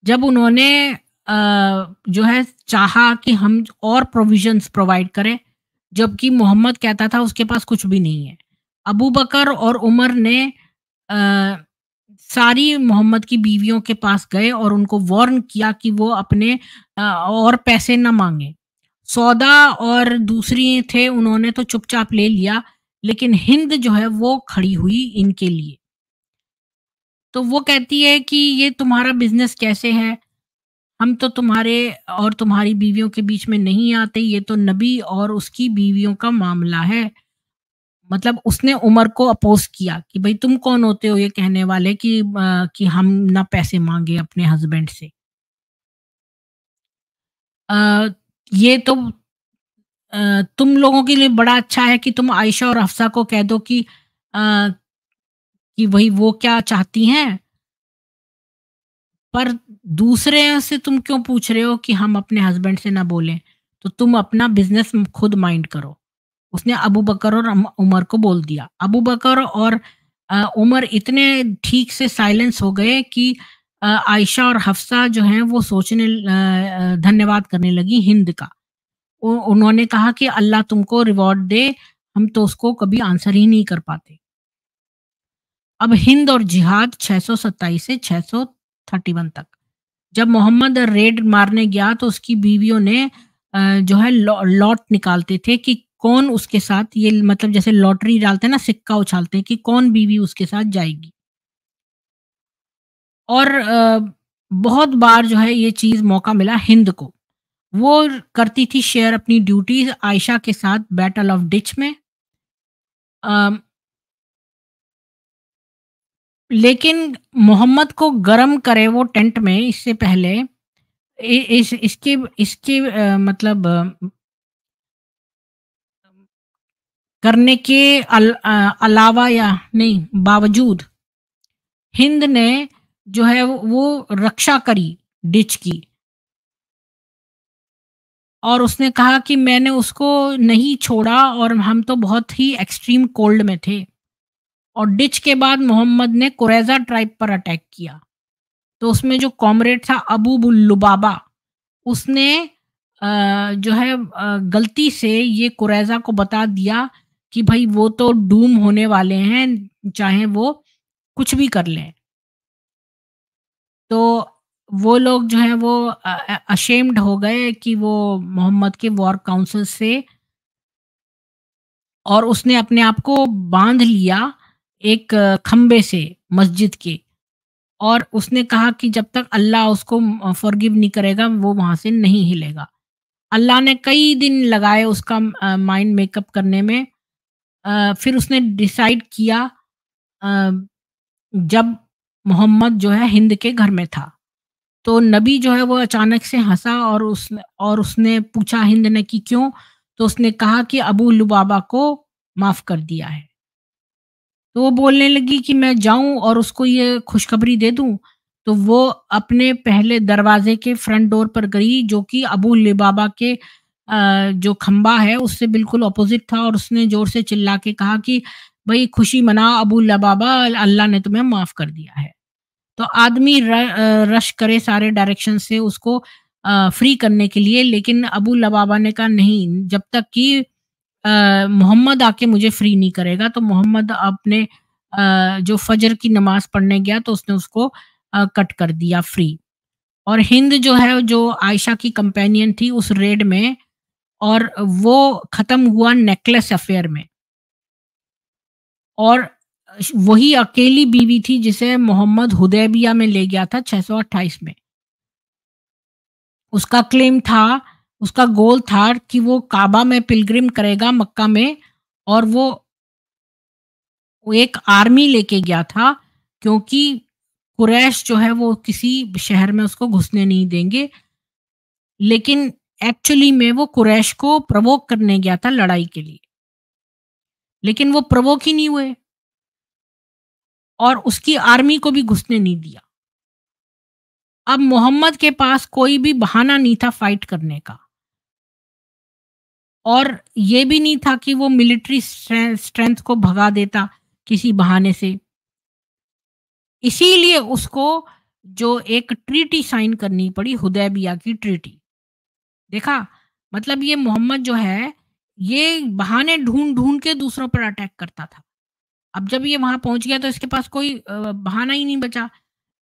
जब उन्होंने जो है चाहा कि हम और प्रोविज़न्स प्रोवाइड करें, जबकि मोहम्मद कहता था उसके पास कुछ भी नहीं है। अबू बकर और उमर ने सारी मोहम्मद की बीवियों के पास गए और उनको वार्न किया कि वो अपने अ, और पैसे ना मांगे सौदा और दूसरी थे उन्होंने तो चुपचाप ले लिया, लेकिन हिंद जो है वो खड़ी हुई इनके लिए। तो वो कहती है कि ये तुम्हारा बिज़नेस कैसे है? हम तो तुम्हारे और तुम्हारी बीवियों के बीच में नहीं आते, ये तो नबी और उसकी बीवियों का मामला है। मतलब उसने उमर को अपोज़ किया कि भाई तुम कौन होते हो ये कहने वाले कि अ, कि हम ना पैसे मांगे अपने हस्बैंड से। अ, ये तो अ, तुम लोगों के लिए बड़ा अच्छा है कि तुम आयशा और हफ्सा को कह दो कि अ, कि भई वो क्या चाहती हैं, पर दूसरे से तुम क्यों पूछ रहे हो कि हम अपने हस्बैंड से ना बोलें? तो तुम अपना बिज़नेस खुद माइंड करो। उसने अबू बकर और उमर को बोल दिया। अबू बकर और उमर इतने ठीक से साइलेंस हो गए कि आयशा और हफ्सा जो हैं वो सोचने धन्यवाद करने लगी हिंद का। उन्होंने कहा कि अल्लाह तुमको रिवॉर्ड दे, हम तो उसको कभी आंसर ही नहीं कर पाते। अब हिंद और जिहाद 627 से 631 तक। जब मोहम्मद रेड मारने गया तो उसकी बीवियों ने जो है लॉट निकालते थे कि कौन उसके साथ ये मतलब जैसे लॉटरी डालते हैं ना सिक्का उछालते हैं कि कौन बीवी उसके साथ जाएगी। और बहुत बार जो है ये चीज़ मौका मिला हिंद को। वो करती थी शेयर अपनी ड्यूटीज़ आयशा के साथ बैटल ऑफ़ डिच में। अ, लेकिन मोहम्मद को गरम करे वो टेंट में इससे पहले इस इसके इसके अ, मतलब अ, करने के अल अलावा या नहीं, बावजूद हिंद ने जो है वो रक्षा करी, डिच की और उसने कहा कि मैंने उसको नहीं छोड़ा और हम तो बहुत ही एक्सट्रीम कोल्ड में थे और डिच के बाद मोहम्मद ने कुरैज़ा ट्राइब पर अटैक किया। तो उसमें जो कॉमरेड था अबू बुल लुबाबा उसने जो है गलती से ये कुरैज़ा को बता दिया कि भाई वो तो डूम होने वाले हैं, चाहे वो कुछ भी कर लें। तो वो लोग जो हैं वो अशेम्ड हो गए कि वो मोहम्मद के वॉर काउंसिल से और उसने अपने आप को बाँध लिया एक खम्बे से मस्जिद के और उसने कहा कि जब तक अल्लाह उसको फ़ॉरगिव नहीं करेगा वो वहाँ से नहीं हिलेगा। अल्लाह ने कई दिन लगाए उसका माइंड मेकअप करने में फिर उसने डिसाइड किया जब मोहम्मद जो है हिंद के घर में था। तो नबी जो है वो अचानक से हंसा और उसने और उसने पूछा हिंद ने कि क्यों? तो उसने कहा कि अबू लुबाबा को माफ़ कर दिया है। तो वो बोलने लगी कि मैं जाऊँ और उसको ये खुशखबरी दे दूँ? तो वो अपने पहले दरवाज़े के फ्रंट डोर पर गई, जो कि अबू लिबाबा के जो खम्बा है, उससे बिल्कुल अपोज़िट था और उसने ज़ोर से चिल्ला के कहा कि, भाई, खुशी मना, अबू लबाबा अल्लाह ने तुम्हें माफ़ कर दिया है। तो आदमी रश करे सारे डायरेक्शन से उसको फ्री करने के लिए, लेकिन अबू लबाबा ने कहा, नहीं, जब तक कि मोहम्मद आके मुझे फ्री नहीं करेगा तो मोहम्मद अपने जो फजर की नमाज़ पढ़ने गया तो उसने उसको कट कर दिया फ्री। और हिंद जो है, जो आयशा की कंपेनियन थी, उस रेड में और वो ख़त्म हुआ नेकलेस अफ़ेयर में। और वही अकेली बीवी थी जिसे मोहम्मद हुदैबिया में ले गया था 628 में। उसका क्लेम था, उसका गोल था कि वो काबा में पिलग्रिम करेगा मक्का में और वो वो एक आर्मी लेके गया था क्योंकि कुरैश जो है वो किसी शहर में उसको घुसने नहीं देंगे। लेकिन एक्चुअली में वो कुरैश को प्रवोक करने गया था लड़ाई के लिए। लेकिन वो प्रवोक ही नहीं हुए। और उसकी आर्मी को भी घुसने नहीं दिया। अब मोहम्मद के पास कोई भी बहाना नहीं था फाइट करने का। और ये भी नहीं था कि वो मिलिट्री स्ट्रेंथ को भगा देता किसी बहाने से। इसीलिए उसको जो एक ट्रीटी साइन करनी पड़ी, हुदैबिया की ट्रीटी। देखा? मतलब ये मोहम्मद जो है, ये बहाने ढूंढ ढूंढ के दूसरों पर अटैक करता था। अब जब ये वहाँ पहुँच गया तो इसके पास कोई बहाना ही नहीं बचा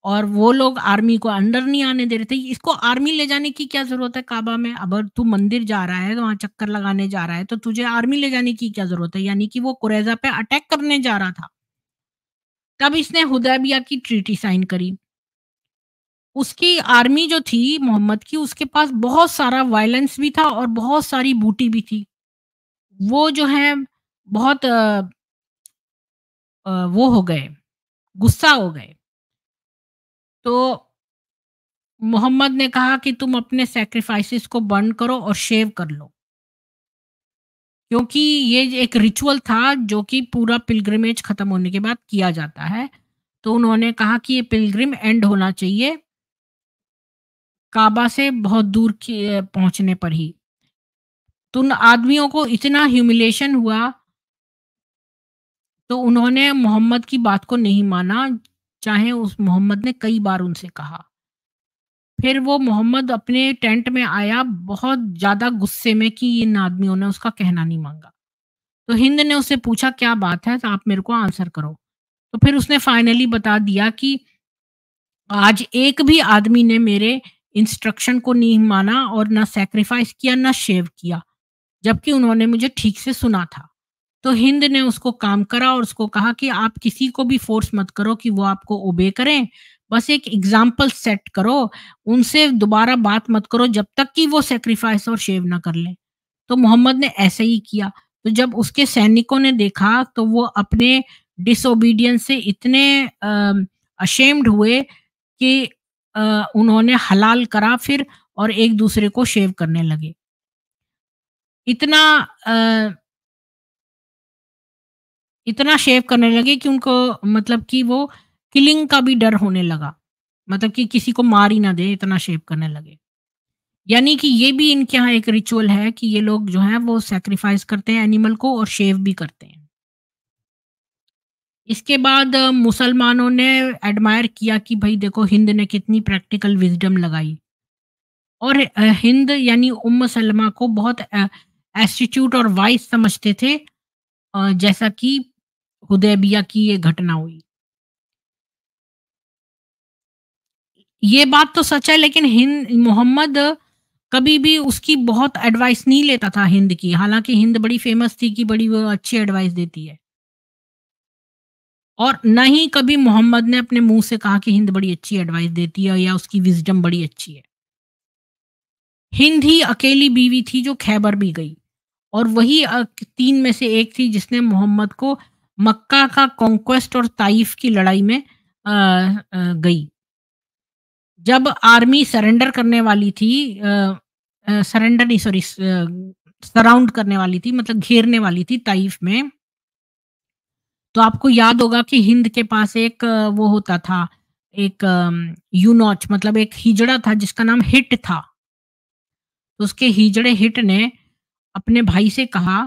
और वो लोग आर्मी को अंदर नहीं आने दे रहे थे। इसको आर्मी ले जाने की क्या ज़रूरत है काबा में? अगर तू मंदिर जा रहा है, वहाँ चक्कर लगाने जा रहा है, तो तुझे आर्मी ले जाने की क्या ज़रूरत है? यानी कि वो कुरेजा पे अटैक करने जा रहा था। तब इसने हुदैबिया की ट्रीटी साइन करी। उसकी आर्मी जो थी मोहम्मद की, उसके पास बहुत सारा वायलेंस भी था और बहुत सारी बूटी भी थी। वो जो है बहुत अ अ, वो हो गए, गुस्सा हो गए। तो मोहम्मद ने कहा कि तुम अपने सैक्रिफाइसेस को बर्न करो और शेव कर लो। क्योंकि ये एक रिचुअल था जो कि पूरा पिलग्रिमेज खत्म होने के बाद किया जाता है। तो उन्होंने कहा कि ये पिलग्रिम एंड होना चाहिए काबा से बहुत दूर पहुँचने पर ही। तो उन आदमियों को इतना ह्यूमिलेशन हुआ तो उन्होंने मोहम्मद की बात को नहीं माना, चाहे उस मोहम्मद ने कई बार उनसे कहा। फिर वो मोहम्मद अपने टेंट में आया बहुत ज़्यादा गुस्से में कि इन आदमियों ने उसका कहना नहीं मांगा तो हिंद ने उससे पूछा क्या बात है? तो आप मेरे को आंसर करो। तो फिर उसने फाइनली बता दिया कि आज एक भी आदमी ने मेरे इंस्ट्रक्शन को नहीं माना और ना सेक्रीफाइस किया, ना शेव किया, जबकि उन्होंने मुझे ठीक से सुना था। तो हिंद ने उसको काम करा और उसको कहा कि आप किसी को भी फ़ोर्स मत करो कि वो आपको ओबे करें, बस एक एग्ज़ाम्पल सेट करो, उनसे दोबारा बात मत करो जब तक कि वो सेक्रीफाइस और शेव ना कर लें। तो मोहम्मद ने ऐसे ही किया। तो जब उसके सैनिकों ने देखा तो वो अपने डिसोबीडियंस से इतने अशेम्ड हुए कि उन्होंने हलाल करा फिर और एक-दूसरे को शेव करने लगे। इतना, अ, इतना शेव करने लगे कि उनको मतलब कि वो किलिंग का भी डर होने लगा। मतलब कि किसी को मार ही ना दे, इतना शेव करने लगे। यानी कि ये भी इनके यहाँ एक रिचुअल है कि ये लोग जो हैं वो सेक्रीफाइस करते हैं एनिमल को और शेव भी करते हैं। इसके बाद मुसलमानों ने एडमायर किया कि भई देखो हिंद ने कितनी प्रैक्टिकल विज़डम लगाई। और हिंद यानी उम्म सलमा को बहुत एस्टीट्यूट और वाइस समझते थे जैसा कि हुदैबिया की ये घटना हुई। ये बात तो सच है, लेकिन हिंद मोहम्मद कभी भी उसकी बहुत एडवाइस नहीं लेता था हिंद की। हालाँकि हिंद बड़ी फ़ेमस थी कि बड़ी वो अच्छी एडवाइस देती है। और ना ही कभी मोहम्मद ने अपने मुँह से कहा कि हिंद बड़ी अच्छी एडवाइस देती है या उसकी विज़डम बड़ी अच्छी है। हिंद ही अकेली बीवी थी जो खैबर भी गई और वही तीन में से एक थी जिसने मोहम्मद को मक्का का कॉन्क्वेस्ट और ताइफ की लड़ाई में अ अ, गई। जब आर्मी सरेंडर करने वाली थी अ, सरेंडर नहीं सॉरी सराउंड करने वाली थी मतलब घेरने वाली थी ताइफ में तो आपको याद होगा कि हिंद के पास एक वो होता था, एक यूनॉच मतलब एक हिजड़ा था जिसका नाम हिट था। तो उसके हिजड़े हिट ने अपने भाई से कहा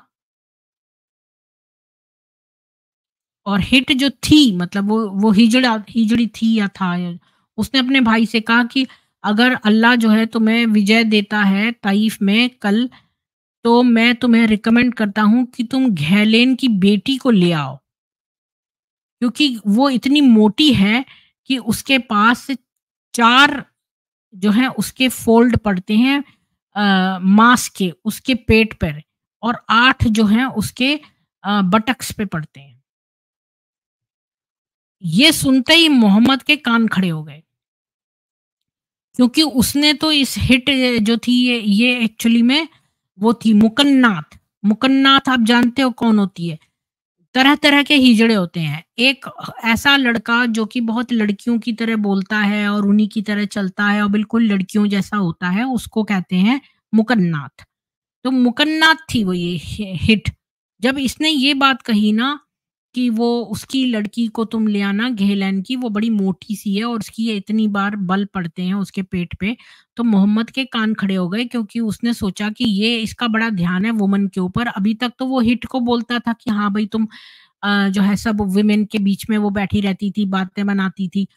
और हिट जो थी मतलब वो वो हिजड़ा हिजड़ी थी या था उसने अपने भाई से कहा कि अगर अल्लाह जो है तुम्हें विजय देता है ताइफ में कल, तो मैं तुम्हें रिकमेंड करता हूँ कि तुम घेलेन की बेटी को ले आओ। क्योंकि वो इतनी मोटी है कि उसके पास चार जो है उसके फ़ोल्ड पड़ते हैं अ, मांस के उसके पेट पर और आठ जो है उसके अ, बटक्स पे पड़ते हैं। ये सुनते ही मोहम्मद के कान खड़े हो गए। क्योंकि उसने तो इस हिट जो थी ये ये एक्चुअली में वो थी मुकन्नाथ मुकन्नाथ आप जानते हो कौन होती है? तरह-तरह के हिजड़े होते हैं। एक ऐसा लड़का जो कि बहुत लड़कियों की तरह बोलता है और उन्हीं की तरह चलता है और बिल्कुल लड़कियों जैसा होता है, उसको कहते हैं मुकन्नाथ तो मुकन्नाथ थी वो ये हिट। जब इसने ये बात कही ना कि वो उसकी लड़की को तुम ले आना घेलैन की, वो बड़ी मोटी-सी है और उसकी इतनी बार बल पड़ते हैं उसके पेट पे, तो मोहम्मद के कान खड़े हो गए क्योंकि उसने सोचा कि ये इसका बड़ा ध्यान है वुमन के ऊपर। अभी तक तो वो हिट को बोलता था कि हाँ, भाई तुम जो है सब वुमेन के बीच में वो बैठी रहती थी, बातें बनाती थी।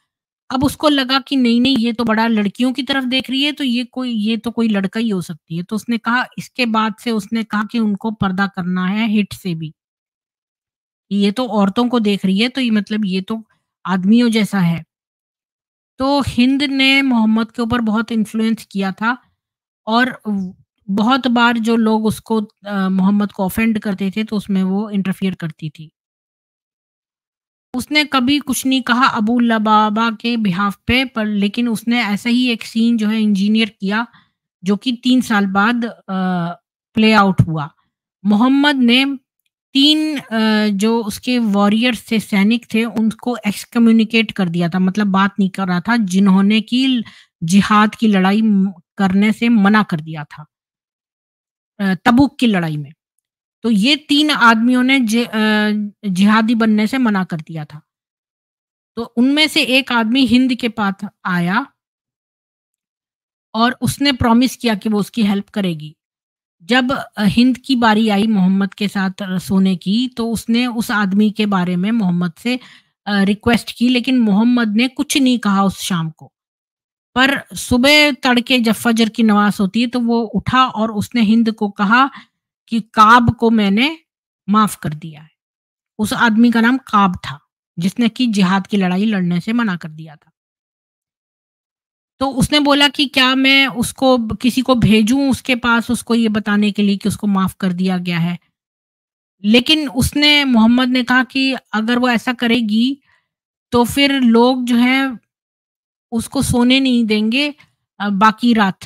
अब उसको लगा कि नहीं-नहीं ये तो बड़ा लड़कियों की तरफ़ देख रही है, तो ये कोई ये तो कोई लड़का ही हो सकती है। तो उसने कहा इसके बाद से उसने कहा कि उनको पर्दा करना है हिट से भी। ये तो औरतों को देख रही है, तो ये मतलब ये तो आदमियों जैसा है। तो हिंद ने मोहम्मद के ऊपर बहुत इन्फ्लुएंस किया था और बहुत बार जो लोग उसको मोहम्मद को ऑफेंड करते थे, तो उसमें वो इंटरफियर करती थी। उसने कभी कुछ नहीं कहा अबू लबाबा के बिहाफ़ पे पर लेकिन उसने ऐसा ही एक सीन जो है इंजीनियर किया, जो कि तीन साल बाद अ, प्ले आउट हुआ। मोहम्मद ने 3 अ, जो उसके वॉरियर्स थे, सैनिक थे, उनको एक्सकम्युनिकेट कर दिया था, मतलब बात नहीं कर रहा था, जिन्होंने की जिहाद की लड़ाई करने से मना कर दिया था। तबुक की लड़ाई में। तो ये तीन आदमियों ने जिहादी बनने से मना कर दिया था। तो उनमें से एक आदमी हिंद के पास आया और उसने प्रॉमिस किया कि वो उसकी हेल्प करेगी। जब हिंद की बारी आई मोहम्मद के साथ सोने की तो उसने उस आदमी के बारे में मोहम्मद से रिक्वेस्ट की लेकिन मोहम्मद ने कुछ नहीं कहा उस शाम को। पर सुबह तड़के जब फजर की नमाज़ होती है तो वो उठा और उसने हिंद को कहा कि काब को मैंने माफ़ कर दिया है। उस आदमी का नाम काब था, जिसने कि जिहाद की लड़ाई लड़ने से मना कर दिया था। तो उसने बोला कि क्या मैं उसको किसी को भेजूँ उसके पास उसको ये बताने के लिए कि उसको माफ़ कर दिया गया है। लेकिन उसने मोहम्मद ने कहा कि अगर वो ऐसा करेगी, तो फिर लोग जो है उसको सोने नहीं देंगे बाकी रात।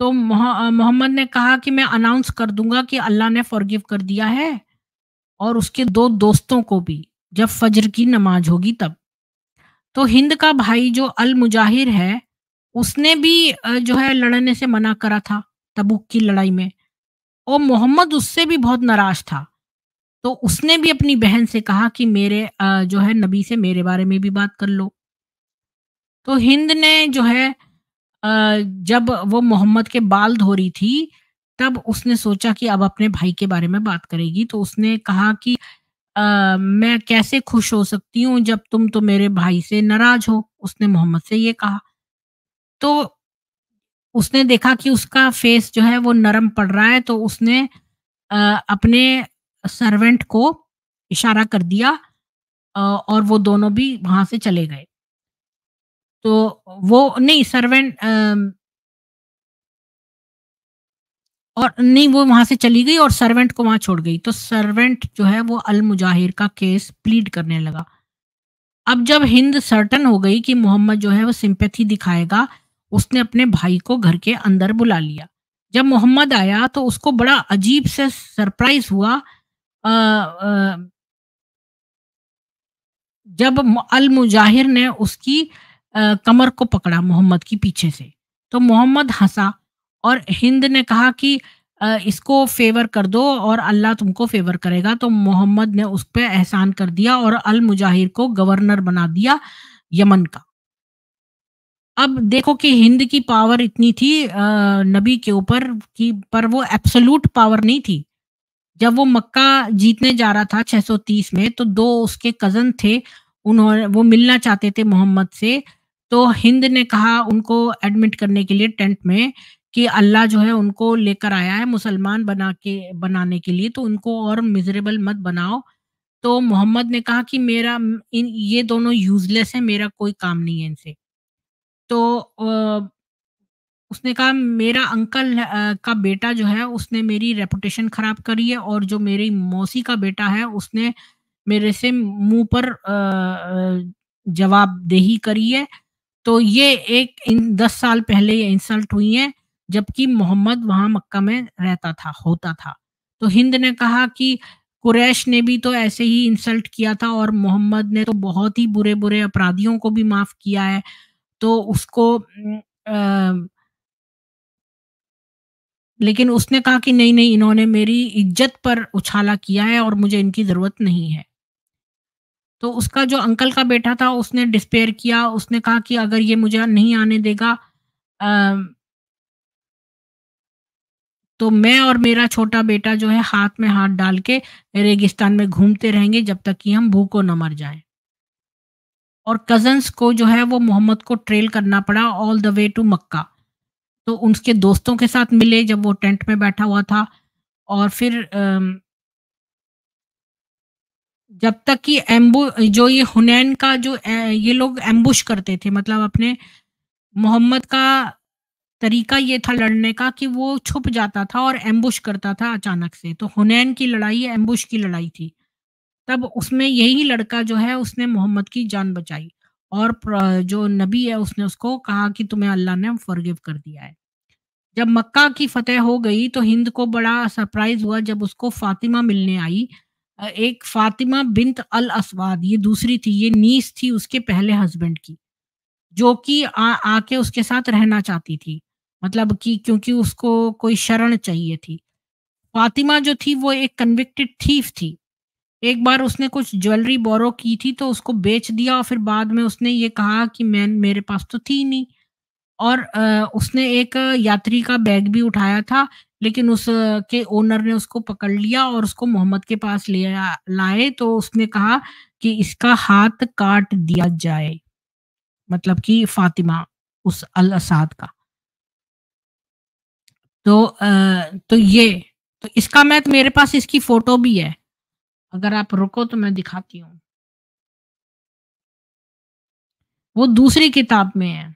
तो मोहम्मद ने कहा कि मैं अनाउंस कर दूँगा कि अल्लाह ने फ़ॉरगिव कर दिया है और उसके दो दोस्तों को भी, जब फ़ज्र की नमाज़ होगी तब। तो हिंद का भाई जो अल मुजाहिर है, उसने भी जो है लड़ने से मना करा था, तबूक की लड़ाई में और मोहम्मद उससे भी बहुत नाराज़ था। तो उसने भी अपनी बहन से कहा कि मेरे जो है नबी से मेरे बारे में भी बात कर लो। तो हिंद ने जो है जब वो मोहम्मद के बाल धो रही थी, तब उसने सोचा कि अब अपने भाई के बारे में बात करेगी। तो उसने कहा कि अ, मैं कैसे खुश हो सकती हूँ जब तुम तो मेरे भाई से नाराज़ हो? उसने मोहम्मद से ये कहा। तो उसने देखा कि उसका फेस जो है वो नरम पड़ रहा है तो उसने अ, अपने सर्वेंट को इशारा कर दिया अ, और वो दोनों भी वहाँ से चले गए। तो वो नहीं सर्वेंट और नहीं वो वहाँ से चली गई और सर्वेंट को वहाँ छोड़ गई। तो सर्वेंट जो है वो अल मुजाहिर का केस प्लीड करने लगा। अब जब हिंद सर्टन हो गई कि मोहम्मद जो है वो सिंपैथी दिखाएगा, उसने अपने भाई को घर के अंदर बुला लिया। जब मोहम्मद आया तो उसको बड़ा अजीब से सरप्राइज़ हुआ अ अ जब अल मुजाहिर ने उसकी अ, कमर को पकड़ा मोहम्मद की पीछे से। तो मोहम्मद हँसा और हिंद ने कहा कि इसको फ़ेवर कर दो और अल्लाह तुमको फ़ेवर करेगा। तो मोहम्मद ने उस पे एहसान कर दिया और अल मुजाहिर को गवर्नर बना दिया यमन का। अब देखो कि हिंद की पावर इतनी थी नबी के ऊपर कि पर वो एब्सोल्यूट पावर नहीं थी। जब वो मक्का जीतने जा रहा था 630 में तो दो उसके कज़न थे, उन्होंने वो मिलना चाहते थे मोहम्मद से, तो हिंद ने कहा उनको एडमिट करने के लिए टेंट में कि अल्लाह जो है उनको लेकर आया है मुसलमान बना के बनाने के लिए, तो उनको और मिज़रेबल मत बनाओ। तो मोहम्मद ने कहा कि मेरा इन ये दोनों यूज़लेस है मेरा कोई काम नहीं है इनसे। तो उसने कहा मेरा अंकल का बेटा जो है उसने मेरी रेपुटेशन ख़राब करी है और जो मेरी मौसी का बेटा है उसने मेरे से मुँह पर जवाबदेही करी है। तो ये एक इन 10 साल पहले ये इंसल्ट हुई है, जबकि मोहम्मद वहाँ मक्का में रहता था, होता था। तो हिंद ने कहा कि कुरैश ने भी तो ऐसे ही इंसल्ट किया था और मोहम्मद ने तो बहुत ही बुरे-बुरे अपराधियों को भी माफ़ किया है। तो उसको अ लेकिन उसने कहा कि नहीं, नहीं इन्होंने मेरी इज़्ज़त पर उछाला किया है और मुझे इनकी ज़रूरत नहीं है। तो उसका जो अंकल का बेटा था उसने डिस्पेयर किया, उसने कहा कि अगर ये मुझे नहीं आने देगा अ तो मैं और मेरा छोटा बेटा जो है हाथ में हाथ डाल के रेगिस्तान में घूमते रहेंगे जब तक कि हम भूखों न मर जाए और कज़िन्स को जो है वो मोहम्मद को ट्रेल करना पड़ा all the way to Mecca. तो उसके दोस्तों के साथ मिले जब वो टेंट में बैठा हुआ था और फिर जब तक कि एम्बु जो ये हुनैन का जो ये लोग एम्बुश करते थे मतलब अपने मोहम्मद का तरीका ये था लड़ने का कि वो छुप जाता था और एम्बुश करता था अचानक से। तो हुनैन की लड़ाई एम्बुश की लड़ाई थी। तब उसमें यही लड़का जो है उसने मोहम्मद की जान बचाई और जो नबी है उसने उसको कहा कि तुम्हें अल्लाह ने फ़ॉरगिव कर दिया है। जब मक्का की फतेह हो गई तो हिंद को बड़ा सरप्राइज़ हुआ जब उसको फ़ातिमा मिलने आई। एक फ़ातिमा बिंत अल अस्वाद ये दूसरी थी, ये नीस थी उसके पहले हस्बैंड की, जो कि आके उसके साथ रहना चाहती थी। मतलब कि क्योंकि उसको कोई शरण चाहिए थी। फ़ातिमा जो थी वो एक कन्विक्टेड थीफ थी। एक बार उसने कुछ ज्वेलरी बोरो की थी तो उसको बेच दिया और फिर बाद में उसने ये कहा कि मैं मेरे पास तो थी नहीं। और अ, उसने एक यात्री का बैग भी उठाया था, लेकिन उस के ओनर ने उसको पकड़ लिया और उसको मोहम्मद के पास ले लाए तो उसने कहा कि इसका हाथ काट दिया जाए। मतलब कि फ़ातिमा उस अल असाद का। तो अ, तो ये तो इसका मैं तो मेरे पास इसकी फ़ोटो भी है। अगर आप रुको तो मैं दिखाती हूँ। वो दूसरी किताब में है।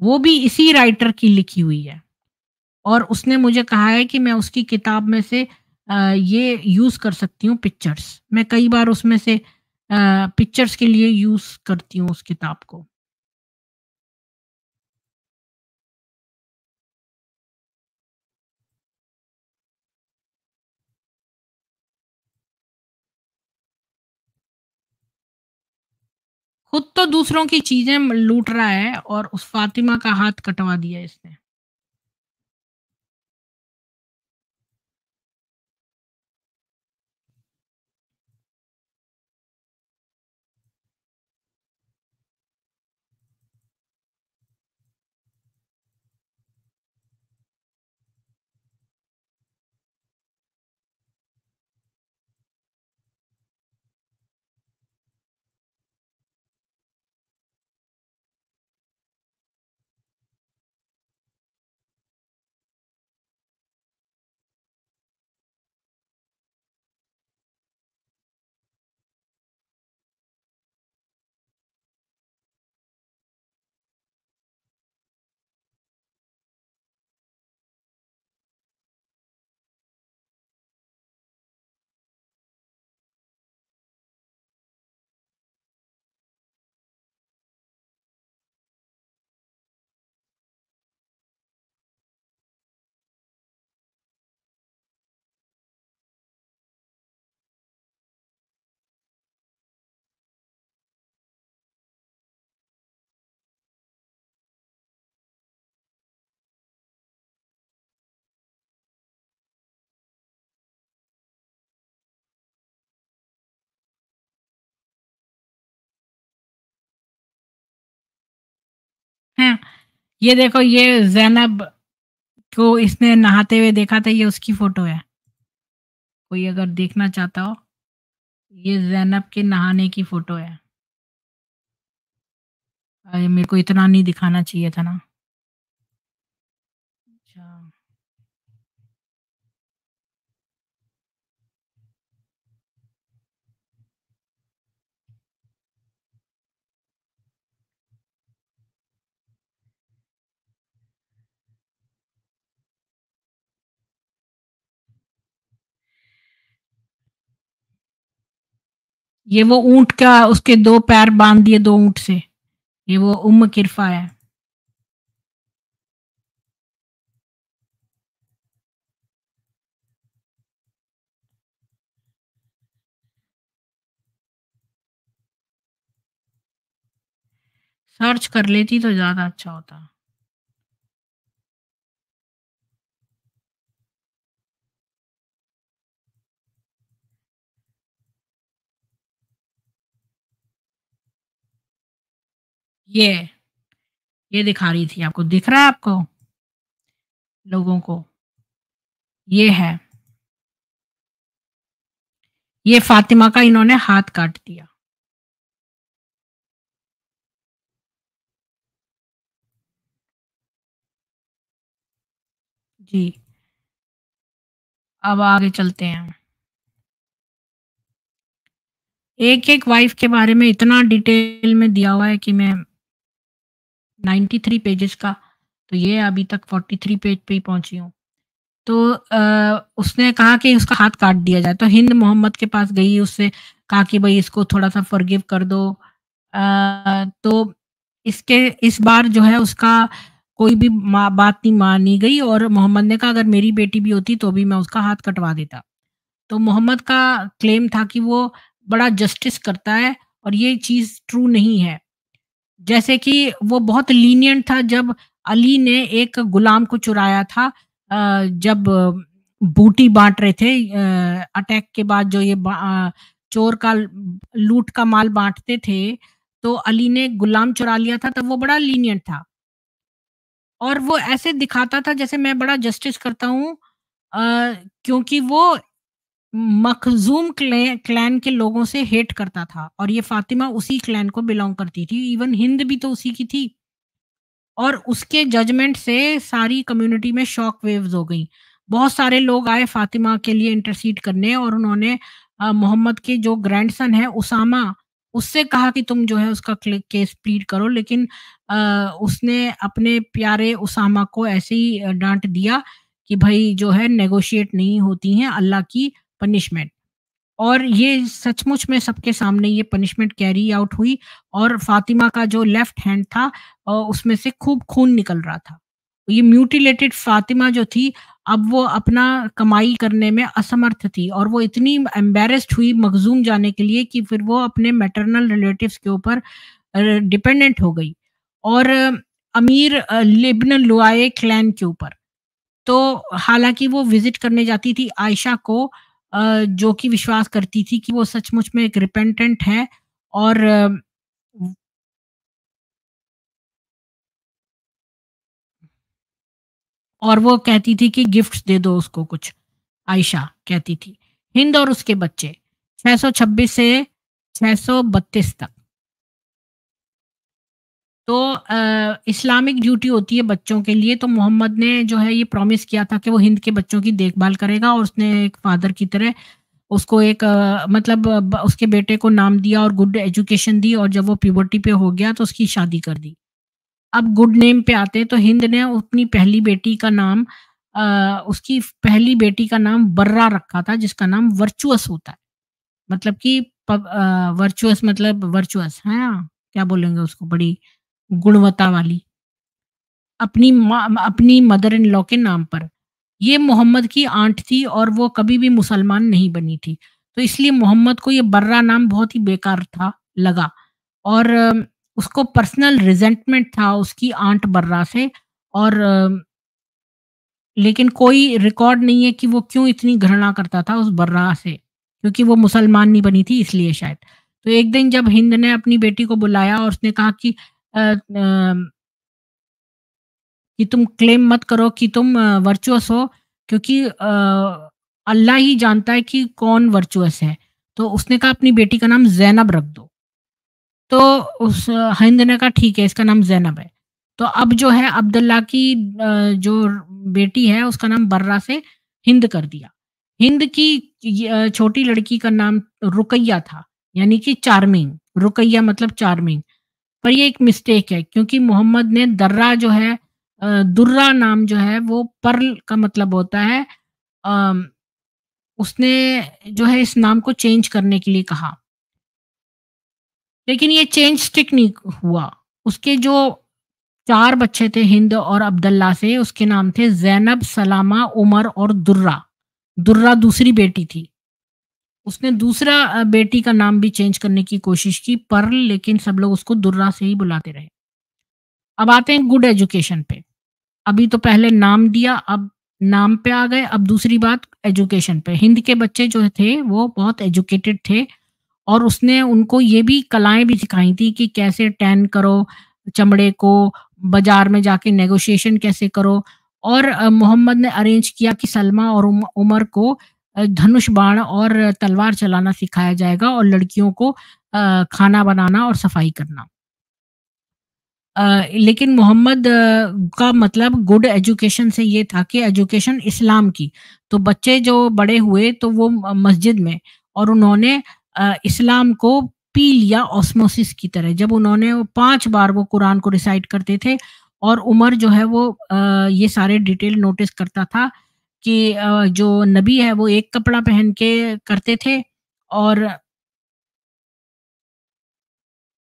वो भी इसी राइटर की लिखी हुई है। और उसने मुझे कहा है कि मैं उसकी किताब में से अ, ये यूज़ कर सकती हूँ पिक्चर्स। मैं कई बार उसमें से पिक्चर्स के लिए यूज़ करती हूँ उस किताब को। खुद तो दूसरों की चीज़ें लूट रहा है और उस फ़ातिमा का हाथ कटवा दिया इसने। ये देखो ये ज़ैनब को इसने नहाते हुए देखा था, ये उसकी फ़ोटो है। कोई अगर देखना चाहता हो, ये ज़ैनब के नहाने की फ़ोटो है। अरे! मेरे को इतना नहीं दिखाना चाहिए था ना। अच्छा। ये वो ऊँट का उसके दो पैर बाँध दिए दो ऊँट से। ये वो उम्म किरफ़ा है। सर्च कर लेती तो ज़्यादा अच्छा होता। ये, ये दिखा रही थी आपको, दिख रहा है आपको? लोगों को। ये है। ये फ़ातिमा का इन्होंने हाथ काट दिया। जी। अब आगे चलते हैं। एक-एक वाइफ़ के बारे में इतना डिटेल में दिया हुआ है कि मैं 93 पेजेस का, तो ये अभी तक 43 पेज पे ही पहुँची हूँ। तो अ, उसने कहा कि उसका हाथ काट दिया जाए, तो हिंद मोहम्मद के पास गई, उससे कहा कि भाई इसको थोड़ा-सा फ़ॉरगिव कर दो। अ, तो इसके इस बार जो है उसका कोई भी बात नहीं मानी गई और मोहम्मद ने कहा अगर मेरी बेटी भी होती तो भी मैं उसका हाथ कटवा देता। तो मोहम्मद का क्लेम था कि वो बड़ा जस्टिस करता है और ये चीज़ ट्रू नहीं है। जैसे कि वो बहुत लीनियंट था जब अली ने एक गुलाम को चुराया था जब बूटी बांट रहे थे अटैक के बाद जो ये चोर का लूट का माल बांटते थे, तो अली ने गुलाम चुरा लिया था, तब वो बड़ा लीनियंट था। और वो ऐसे दिखाता था जैसे मैं बड़ा जस्टिस करता हूँ क्योंकि वो मखज़ूम क्ले क्लैन के लोगों से हेट करता था और ये फ़ातिमा उसी क्लैन को बिलोंग करती थी, इवन हिंद भी तो उसी की थी। और उसके जजमेंट से सारी कम्युनिटी में शॉक वेव्स हो गई। बहुत सारे लोग आए फ़ातिमा के लिए इंटरसीड करने और उन्होंने मोहम्मद के जो ग्रैंडसन है उसामा, उससे कहा कि तुम जो है उसका केस प्लीड करो लेकिन अ, उसने अपने प्यारे उसामा को ऐसे ही डांट दिया कि भाई जो है नेगोशिएट नहीं होती हैं अल्लाह की पनिशमेंट। और ये सचमुच में सबके सामने ये पनिशमेंट कैरी आउट हुई और फ़ातिमा का जो लेफ़्ट हैंड था उसमें से खूब खून निकल रहा था। ये म्यूटिलेटेड फ़ातिमा जो थी, अब वो अपना कमाई करने में असमर्थ थी और वो इतनी एम्बेरस्ड हुई मखज़ूम जाने के लिए कि फिर वो अपने मैटरनल रिलेटिव्स के ऊपर डिपेंडेंट हो गई और अमीर लिब्न लुआए क्लैन के ऊपर। तो हालाँकि वो विज़िट करने जाती थी आयशा को जो कि विश्वास करती थी कि वो सचमुच में एक रिपेंटेंट है और और वो कहती थी कि गिफ्ट्स दे दो उसको कुछ, आयशा कहती थी। हिंद और उसके बच्चे 626 से 632 तक। तो इस्लामिक ड्यूटी होती है बच्चों के लिए, तो मोहम्मद ने जो है ये प्रॉमिस किया था कि वो हिंद के बच्चों की देखभाल करेगा और उसने एक फ़ादर की तरह उसको एक मतलब उसके बेटे को नाम दिया और गुड एजुकेशन दी और जब वो प्यूबर्टी पे हो गया तो उसकी शादी कर दी। अब गुड नेम पे आते हैं तो हिंद ने अपनी पहली बेटी का नाम अ, उसकी पहली बेटी का नाम बर्रा रखा था जिसका नाम वर्चुअस होता है। मतलब कि वर्चुअस मतलब वर्चुअस है? क्या बोलेंगे उसको बड़ी गुणवत्ता वाली। अपनी अपनी मदर इन लॉ के नाम पर। ये मोहम्मद की आंट थी और वो कभी भी मुसलमान नहीं बनी थी। तो इसलिए मोहम्मद को ये बर्रा नाम बहुत ही बेकार था लगा और उसको पर्सनल रिज़ेंटमेंट था उसकी आंट बर्रा से और लेकिन कोई रिकॉर्ड नहीं है कि वो क्यों इतनी घृणा करता था उस बर्रा से, क्योंकि वो मुसलमान नहीं बनी थी इसलिए शायद। तो एक दिन जब हिंद ने अपनी बेटी को बुलाया और उसने कहा कि कि तुम क्लेम मत करो कि तुम वर्चुअस हो क्योंकि अल्लाह ही जानता है कि कौन वर्चुअस है। तो उसने कहा अपनी बेटी का नाम ज़ैनब रख दो। तो उस हिंद ने कहा ठीक है इसका नाम ज़ैनब है। तो अब जो है अब्दुल्ला की जो बेटी है उसका नाम बर्रा से हिंद कर दिया। हिंद की छोटी लड़की का नाम रुकैया था, यानी कि चार्मिंग, रुकैया मतलब चार्मिंग। पर ये एक मिस्टेक है क्योंकि मोहम्मद ने दर्रा जो है दुर्रा नाम जो है वो पर्ल का मतलब होता है। उसने जो है इस नाम को चेंज करने के लिए कहा। लेकिन ये चेंज स्टिक नहीं हुआ। उसके जो चार बच्चे थे हिंद और अब्दुल्ला से उसके नाम थे ज़ैनब, सलामा, उमर और दुर्रा। दुर्रा दूसरी बेटी थी। उसने दूसरा बेटी का नाम भी चेंज करने की कोशिश की पर लेकिन सब लोग उसको दुर्रा से ही बुलाते रहे। अब आते हैं गुड एजुकेशन पे। अभी तो पहले नाम दिया अब नाम पे आ गए, अब दूसरी बात एजुकेशन पे। हिंद के बच्चे जो थे वो बहुत एजुकेटेड थे और उसने उनको ये भी कलाएँ भी सिखाई थी कि कैसे टैन करो चमड़े को, बाज़ार में जाके नेगोशिएशन कैसे करो और मोहम्मद ने अरेंज किया कि सलमा और उम उमर को धनुष बाण और तलवार चलाना सिखाया जाएगा और लड़कियों को खाना बनाना और सफ़ाई करना। लेकिन मोहम्मद का मतलब गुड एजुकेशन से ये था कि एजुकेशन इस्लाम की। तो बच्चे जो बड़े हुए तो वो मस्जिद में और उन्होंने इस्लाम को पी लिया ऑस्मोसिस की तरह। जब उन्होंने पाँच बार वो कुरान को रिसाइट करते थे और उमर जो है वो ये सारे डिटेल नोटिस करता था कि जो नबी है वो एक कपड़ा पहन के करते थे और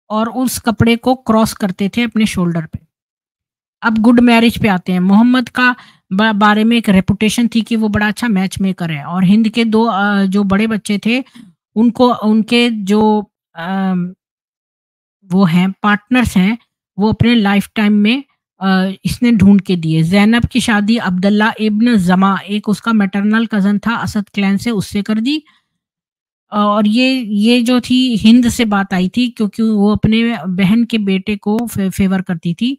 और उस कपड़े को क्रॉस करते थे अपने शोल्डर पे। अब गुड मैरिज पे आते हैं। मोहम्मद का बारे में एक रेपुटेशन थी कि वो बड़ा अच्छा मैच मेकर है और हिंद के दो जो बड़े बच्चे थे उनको उनके जो वो हैं पार्टनर्स हैं, वो अपने लाइफ टाइम में इसने ढूंढ के दिए। ज़ैनब की शादी अब्दुल्ला इब्न ज़मा, एक उसका मैटरनल कज़न था, असद क्लैन से उससे कर दी। और ये ये जो थी, हिंद से बात आई थी, क्योंकि वो अपने बहन के बेटे को फे फ़ेवर करती थी।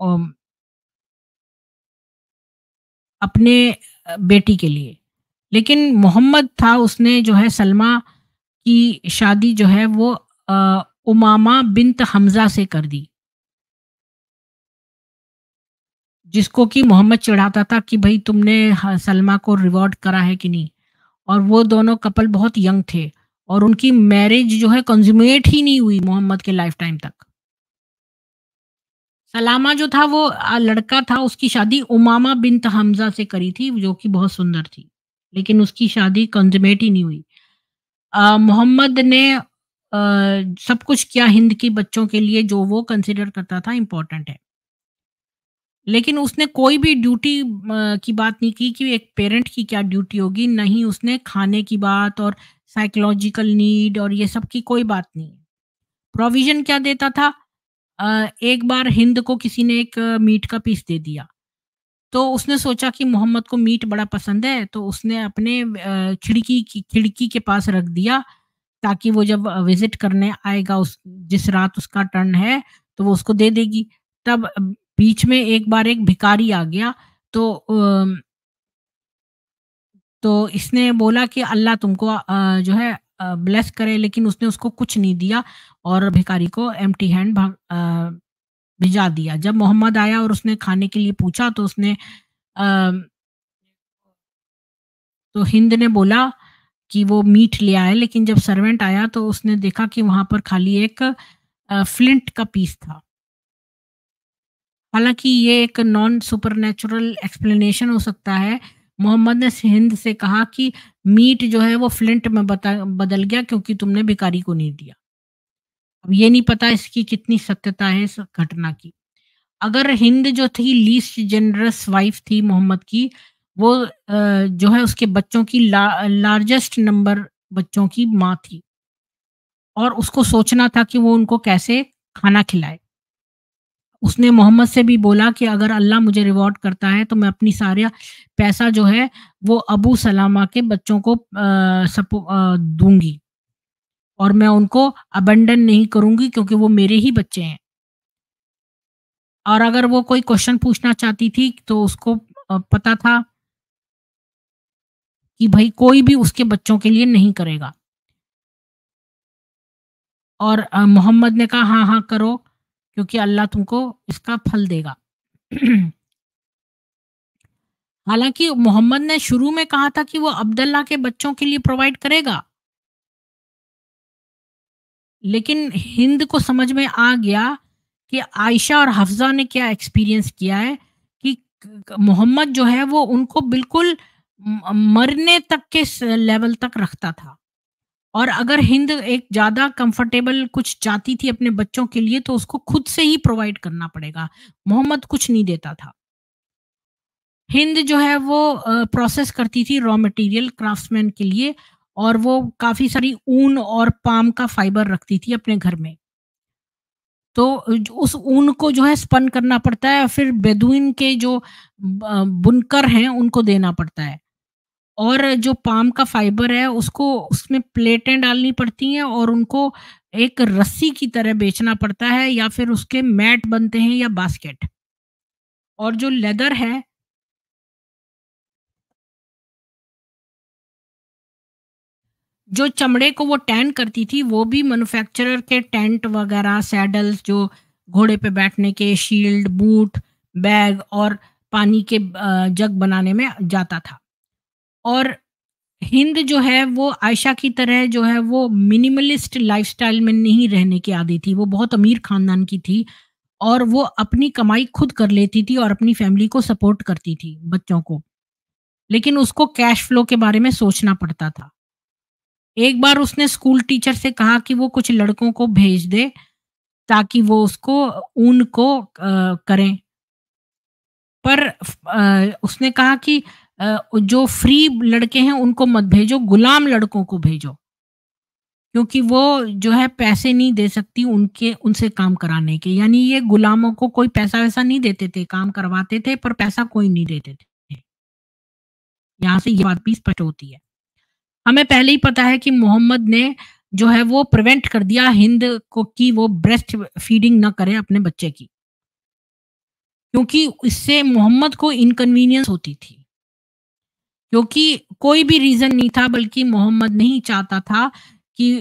अम अपने बेटी के लिए। लेकिन मोहम्मद था, उसने जो है सलमा की शादी जो है वो उमामा बिन्त हमज़ा से कर दी। जिसको कि मोहम्मद चिढ़ाता था कि भाई तुमने सलमा को रिवॉर्ड करा है कि नहीं? और वो दोनों कपल बहुत यंग थे और उनकी मैरिज जो है कंज़्यूमेट ही नहीं हुई मोहम्मद के लाइफ टाइम तक। सलामा जो था वो लड़का था उसकी शादी उमामा बिन्त हमज़ा से करी थी जो कि बहुत सुंदर थी। लेकिन उसकी शादी कंज़्यूमेट ही नहीं हुई। मोहम्मद ने अ, सब कुछ किया हिंद के बच्चों के लिए जो वो कंसिडर करता था इम्पोर्टेंट है। लेकिन उसने कोई भी ड्यूटी की बात नहीं की कि एक पेरेंट की क्या ड्यूटी होगी, नहीं उसने खाने की बात और साइकोलॉजिकल नीड और ये सब की कोई बात नहीं। प्रोविज़न क्या देता था एक बार हिंद को किसी ने एक मीट का पीस दे दिया। तो उसने सोचा कि मोहम्मद को मीट बड़ा पसंद है, तो उसने अपने खिड़की की खिड़की के पास रख दिया, ताकि वो जब विज़िट करने आएगा उस जिस रात उसका टर्न है, तो वो उसको दे देगी। तब बीच में एक बार एक भिकारी आ गया, तो तो इसने बोला कि अल्लाह तुमको जो है ब्लेस करे, लेकिन उसने उसको कुछ नहीं दिया और भिकारी को एम्प्टी हैंड भिजा दिया। जब मोहम्मद आया और उसने खाने के लिए पूछा तो उसने तो हिंद ने बोला कि वो मीट ले आए, लेकिन जब सर्वेंट आया तो उसने देखा कि वहाँ पर खाली एक फ्लिंट का पीस था। हालाँकि ये एक नॉन सुपरनैचुरल एक्सप्लेनेशन हो सकता है। मोहम्मद ने हिंद से कहा कि मीट जो है वो फ्लिंट में बता बदल गया क्योंकि तुमने भिखारी को नहीं दिया। अब ये नहीं पता इसकी कितनी सत्यता है इस घटना की। अगर हिंद जो थी लीस्ट जेनरस वाइफ थी मोहम्मद की, वो जो है उसके बच्चों की ला लार्जेस्ट नंबर बच्चों की माँ थी। और उसको सोचना था कि वो उनको कैसे खाना खिलाए। उसने मोहम्मद से भी बोला कि अगर अल्लाह मुझे रिवॉर्ड करता है तो मैं अपनी सारा पैसा जो है वो अबू सलामा के बच्चों को अ, दूँगी। और मैं उनको अबंडन नहीं करूँगी क्योंकि वो मेरे ही बच्चे हैं। और अगर वो कोई क्वेश्चन पूछना चाहती थी तो उसको पता था कि भाई कोई भी उसके बच्चों के लिए नहीं करेगा। और मोहम्मद ने कहा हाँ, हाँ करो क्योंकि अल्लाह तुमको इसका फल देगा। हालाँकि मोहम्मद ने शुरू में कहा था कि वो अब्दुल्ला के बच्चों के लिए प्रोवाइड करेगा। लेकिन हिंद को समझ में आ गया कि आयशा और हफ्ज़ा ने क्या एक्सपीरियंस किया है कि मोहम्मद जो है वो उनको बिल्कुल मरने तक के लेवल तक रखता था। और अगर हिंद एक ज़्यादा कंफर्टेबल कुछ चाहती थी अपने बच्चों के लिए तो उसको खुद से ही प्रोवाइड करना पड़ेगा। मोहम्मद कुछ नहीं देता था। हिंद जो है वो प्रोसेस करती थी रॉ मटेरियल क्राफ्ट्समैन के लिए और वो काफ़ी सारी ऊन और पाम का फाइबर रखती थी अपने घर में। तो उस ऊन को जो है स्पन करना पड़ता है, फिर बेदुइन के जो बुनकर हैं उनको देना पड़ता है। और जो पाम का फाइबर है उसको उसमें प्लेटें डालनी पड़ती हैं और उनको एक रस्सी की तरह बेचना पड़ता है या फिर उसके मैट बनते हैं या बास्केट। और जो लेदर है जो चमड़े को वो टैन करती थी वो भी मैन्युफैक्चरर के टेंट वगैरह, सैडल्स जो घोड़े पे बैठने के, शील्ड, बूट, बैग और पानी के जग बनाने में जाता था। और हिंद जो है वो आयशा की तरह जो है वो मिनिमलिस्ट लाइफ़स्टाइल में नहीं रहने की आदी थी। वो बहुत अमीर ख़ानदान की थी और वो अपनी कमाई खुद कर लेती थी और अपनी फैमिली को सपोर्ट करती थी, बच्चों को। लेकिन उसको कैश फ्लो के बारे में सोचना पड़ता था। एक बार उसने स्कूल टीचर से कहा कि वो कुछ लड़कों को भेज दे ताकि वो उसको ऊन को अ, करें। पर अ, उसने कहा कि जो फ्री लड़के हैं उनको मत भेजो, गुलाम लड़कों को भेजो। क्योंकि वो जो है पैसे नहीं दे सकती उनके उनसे काम कराने के। यानी ये गुलामों को कोई पैसा-वैसा नहीं देते थे, काम करवाते थे पर पैसा कोई नहीं देते थे। यहाँ से ये बात भी स्पष्ट होती है। हमें पहले ही पता है कि मोहम्मद ने जो है वो प्रिवेंट कर दिया हिंद को कि वो ब्रेस्ट फीडिंग ना करे अपने बच्चे की। क्योंकि इससे मोहम्मद को इनकन्वीनियंस होती थी। क्योंकि कोई भी रीज़न नहीं था, बल्कि मोहम्मद नहीं चाहता था कि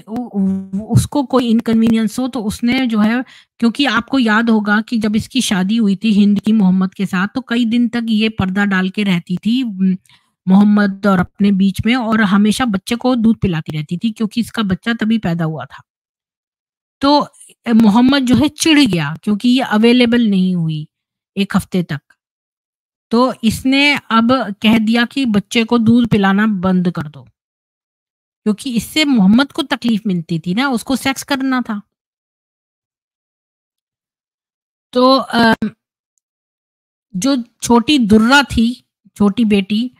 उसको कोई इनकन्वीनियंस हो तो उसने जो है, क्योंकि आपको याद होगा कि जब इसकी शादी हुई थी हिंद की मोहम्मद के साथ तो कई दिन तक ये पर्दा डाल के रहती थी मोहम्मद और अपने बीच में, और हमेशा बच्चे को दूध पिलाती रहती थी, क्योंकि इसका बच्चा तभी पैदा हुआ था। तो मोहम्मद जो है चिढ़ गया, क्योंकि ये अवेलेबल नहीं हुई एक हफ़्ते तक। तो इसने अब कह दिया कि बच्चे को दूध पिलाना बंद कर दो। क्योंकि इससे मोहम्मद को तकलीफ़ मिलती थी ना, उसको सेक्स करना था। तो जो छोटी दुर्रा थी, छोटी बेटी,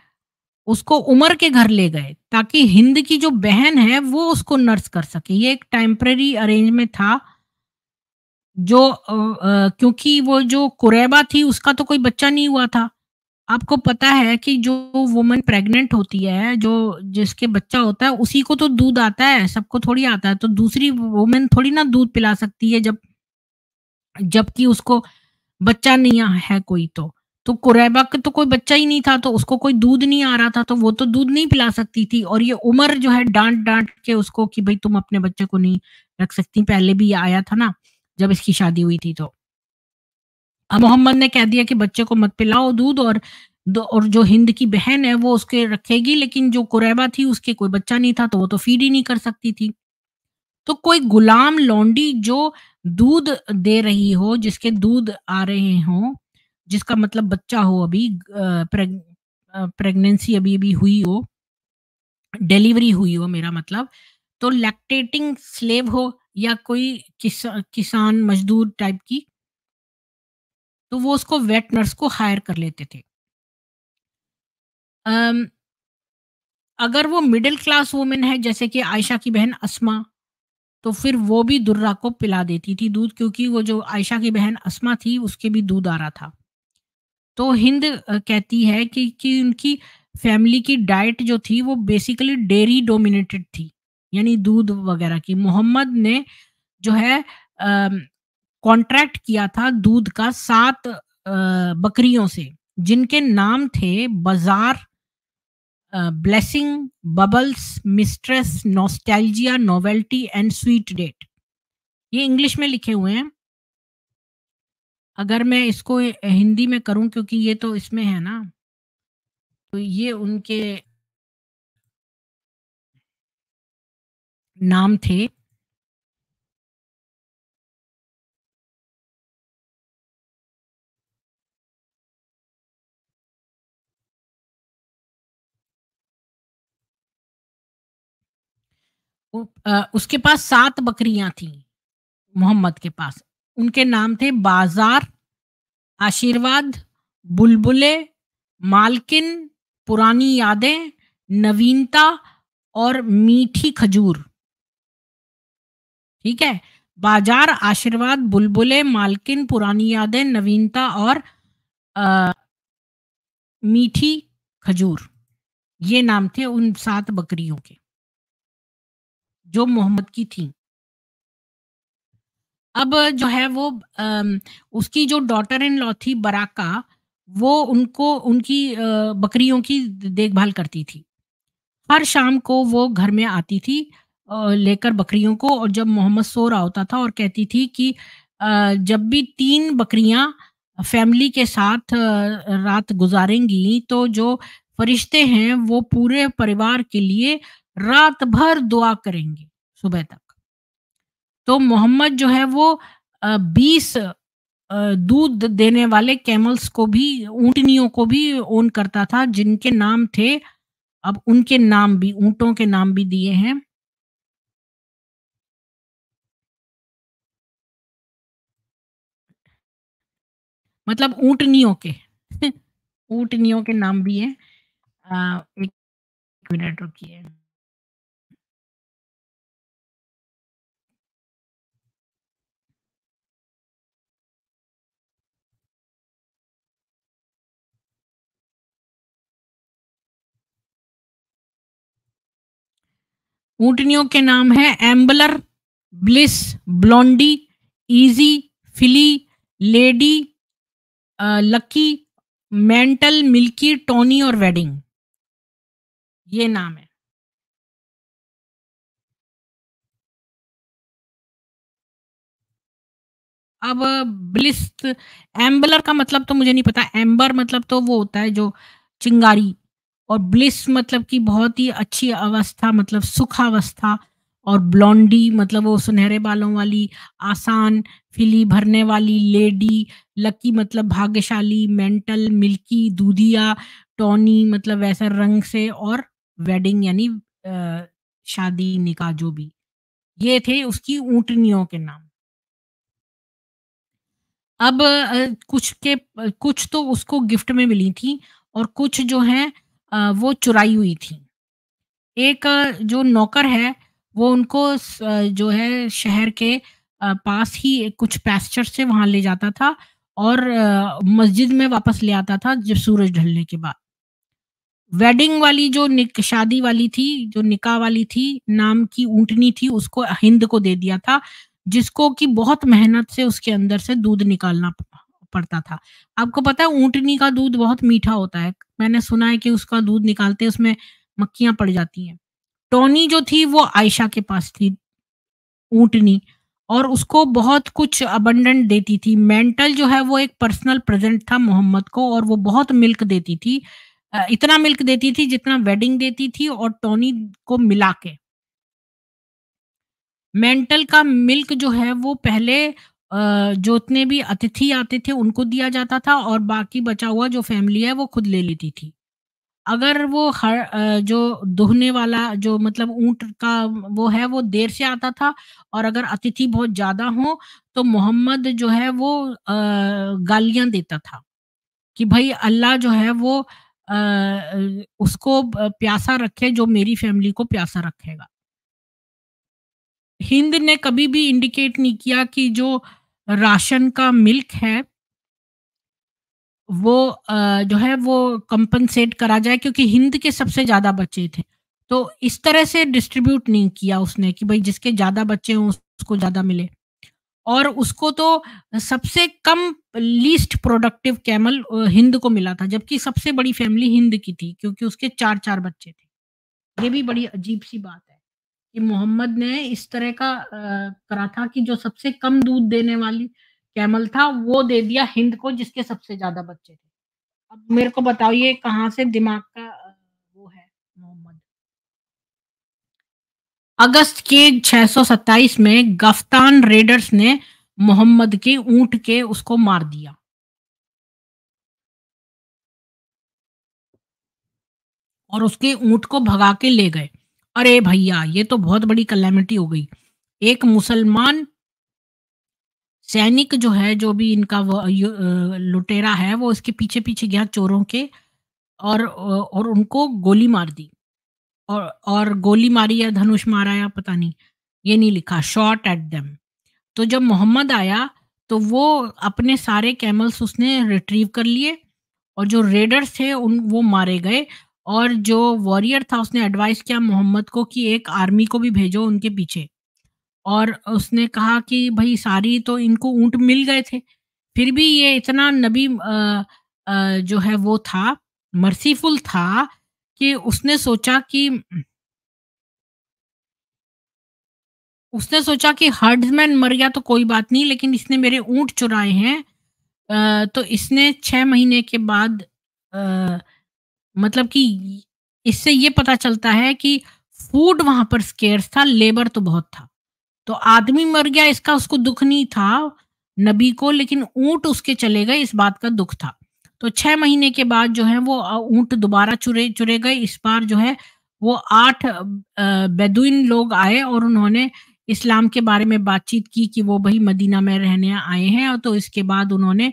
उसको उमर के घर ले गए ताकि हिंद की जो बहन है वो उसको नर्स कर सके। ये एक टेम्परेरी अरेंजमेंट था। जो अ, क्योंकि वो जो कुरैबा थी उसका तो कोई बच्चा नहीं हुआ था। आपको पता है कि जो वुमन प्रेग्नेंट होती है, जो जिसके बच्चा होता है उसी को तो दूध आता है, सबको थोड़ी आता है। तो दूसरी वुमन थोड़ी ना दूध पिला सकती है जब जबकि उसको बच्चा नहीं है कोई तो। तो कुरैबा का तो कोई बच्चा ही नहीं था तो उसको कोई दूध नहीं आ रहा था तो वो तो दूध नहीं पिला सकती थी और ये उमर जो है डांट डांट के उसको कि भाई तुम अपने बच्चे को नहीं रख सकती, पहले भी आया था ना जब इसकी शादी हुई थी तो। मोहम्मद ने कह दिया कि बच्चे को मत पिलाओ दूध और और जो हिंद की बहन है वो उसके रखेगी लेकिन जो कुरैबा थी उसके कोई बच्चा नहीं था तो वो तो फ़ीड ही नहीं कर सकती थी। तो कोई गुलाम लौंडी जो दूध दे रही हो, जिसके दूध आ रहे हो जिसका मतलब बच्चा हो अभी प्रेग प्रेगनेंसी अभी-अभी हुई हो, डिलीवरी हुई हो मेरा मतलब, तो लैक्टेटिंग स्लेव हो या कोई किसा किसान मज़दूर टाइप की तो वो उसको वेट नर्स को हायर कर लेते थे। अम अगर वो मिडिल क्लास वुमन है जैसे कि आयशा की बहन अस्मा, तो फिर वो भी दुर्रा को पिला देती थी दूध क्योंकि वो जो आयशा की बहन अस्मा थी उसके भी दूध आ रहा था। तो हिंद कहती है कि कि उनकी फैमिली की डाइट जो थी वो बेसिकली डेयरी डोमिनेटेड थी, यानी दूध वगैरह की। मोहम्मद ने जो है कॉन्ट्रैक्ट किया था दूध का सात बकरियों से, जिनके नाम थे bazaar blessing, Bubbles, Mistress, Nostalgia, Novelty and Sweet Date. ये इंग्लिश में लिखे हुए हैं। अगर मैं इसको हिंदी में करूँ, क्योंकि ये तो इसमें है ना तो ये उनके नाम थे। उसके पास सात बकरियाँ थी मोहम्मद के पास। उनके नाम थे बाज़ार आशीर्वाद बुलबुले मालकिन पुरानी यादें नवीनता और मीठी खजूर। ठीक है? बाज़ार आशीर्वाद बुलबुले मालकिन पुरानी यादें नवीनता और आ, मीठी खजूर। ये नाम थे उन सात बकरियों के। जो मोहम्मद की थी। अब जो है वो उसकी जो डॉटर इन लॉ थी बराका, वो उनको, उनकी बकरियों की देखभाल करती थी। हर शाम को वो घर में आती थी लेकर बकरियों को और जब मोहम्मद सो रहा होता था और कहती थी कि जब भी तीन बकरियाँ फैमिली के साथ रात गुजारेंगी तो जो फरिश्ते हैं वो पूरे परिवार के लिए रात भर दुआ करेंगे सुबह तक। तो मोहम्मद जो है वो बीस दूध देने वाले कैमल्स को भी, ऊंटनियों को भी ओन करता था, जिनके नाम थे, अब उनके नाम भी, ऊंटों के नाम भी दिए हैं। मतलब ऊंटनियों के ऊंटनियों के नाम भी है। हैं एक मिनट रुकिए। ऊंटनियों के नाम है Ambler, Bliss, Blondie Easy Filly, Lady Lucky, Mental, Milky, Tony और वेडिंग। ये नाम है। अब ब्लिस, एम्बलर का मतलब तो मुझे नहीं पता, एम्बर मतलब तो वो होता है जो चिंगारी। और ब्लिस मतलब कि बहुत ही अच्छी अवस्था मतलब सुखावस्था और ब्लॉन्डी मतलब वो सुनहरे बालों वाली, आसान, फिली भरने वाली लेडी लकी मतलब भाग्यशाली मेंटल मिल्की दूधिया टॉनी मतलब वैसा रंग से और वेडिंग यानी शादी, निकाह जो भी। ये थे उसकी ऊंटनियों के नाम। अब कुछ के, कुछ तो उसको गिफ्ट में मिली थी और कुछ जो है वो चुराई हुई थी। एक, जो नौकर है, वो उनको जो है, शहर के पास ही कुछ पैस्चर से वहाँ ले जाता था और मस्जिद में वापस ले आता था जब सूरज ढलने के बाद। वेडिंग वाली जो निक, शादी वाली थी, जो निकाह वाली थी, नाम की ऊंटनी थी, उसको हिंद को दे दिया था, जिसको कि बहुत मेहनत से उसके अंदर से दूध निकालना पड़ता था। आपको पता है ऊंटनी का दूध बहुत मीठा होता है। मैंने सुना है कि उसका दूध निकालते उसमें मक्खियाँ पड़ जाती हैं। टोनी जो थी वो आयशा के पास थी, ऊंटनी, और उसको बहुत कुछ अबंडेंट देती थी। मेंटल जो है वो एक पर्सनल प्रेजेंट था मोहम्मद को, और वो बहुत मिल्क देती थी। इतना मिल्क देती थी जितना वेडिंग देती थी और टोनी को मिला के। मेंटल का मिल्क जो है वो पहले जो उतने भी अतिथि आते थे उनको दिया जाता था और बाकी बचा हुआ जो फैमिली है वो खुद ले लेती थी। अगर वो हर जो दुहने वाला जो मतलब ऊँट का वो है वो देर से आता था और अगर अतिथि बहुत ज़्यादा हो तो मोहम्मद जो है वो गालियाँ देता था कि भाई अल्लाह जो है वो आ, उसको प्यासा रखे जो मेरी फैमिली को प्यासा रखेगा। हिंद ने कभी भी इंडिकेट नहीं किया कि जो राशन का मिल्क है वो जो है वो कंपनसेट करा जाए क्योंकि हिंद के सबसे ज़्यादा बच्चे थे। तो इस तरह से डिस्ट्रीब्यूट नहीं किया उसने कि भाई जिसके ज़्यादा बच्चे हों उसको ज़्यादा मिले। और उसको तो सबसे कम लीस्ट प्रोडक्टिव कैमल हिंद को मिला था, जबकि सबसे बड़ी फैमिली हिंद की थी क्योंकि उसके 4-4 बच्चे थे। ये भी बड़ी अजीब-सी बात है। कि मोहम्मद ने इस तरह का करा था कि जो सबसे कम दूध देने वाली कैमल था, वो दे दिया हिंद को जिसके सबसे ज़्यादा बच्चे थे। अब मेरे को बताइए कहाँ से दिमाग का वो है मोहम्मद। अगस्त के 627 में गफ्तान रेडर्स ने मोहम्मद के ऊँट के उसको मार दिया। और उसके ऊँट को भगा के ले गए। अरे भैया! ये तो बहुत बड़ी कलेमिटी हो गई। एक मुसलमान सैनिक जो है, जो भी इनका लुटेरा है, वो इसके पीछे-पीछे गया चोरों के और और उनको गोली मार दी। और और गोली मारी या धनुष मारा या पता नहीं, ये नहीं लिखा, शॉट एट देम। तो जब मोहम्मद आया, तो वो अपने सारे कैमल्स उसने रिट्रीव कर लिए और जो रेडर्स थे उन वो मारे गए और जो वॉरियर था उसने एडवाइस किया मोहम्मद को कि एक आर्मी को भी भेजो उनके पीछे। और उसने कहा कि भाई सारी तो इनको ऊँट मिल गए थे, फिर भी ये इतना नबी जो है वो था, मर्सीफुल था कि उसने सोचा कि उसने सोचा कि हर्ड्समैन मर गया तो कोई बात नहीं, लेकिन इसने मेरे ऊँट चुराए हैं। तो इसने 6 महीने के बाद अ, मतलब कि इससे ये पता चलता है कि फ़ूड वहाँ पर स्केर्स था, लेबर तो बहुत था। तो आदमी मर गया इसका उसको दुख नहीं था, नबी को लेकिन ऊँट उसके चले गए इस बात का दुख था। तो छह महीने के बाद जो है वो ऊँट दोबारा चुरे चुरे गए, इस बार जो है वो 8 अ, बेदुइन लोग आए और उन्होंने इस्लाम के बारे में बातचीत की कि वो भाई मदीना में रहने आए हैं और तो इसके बाद उन्होंने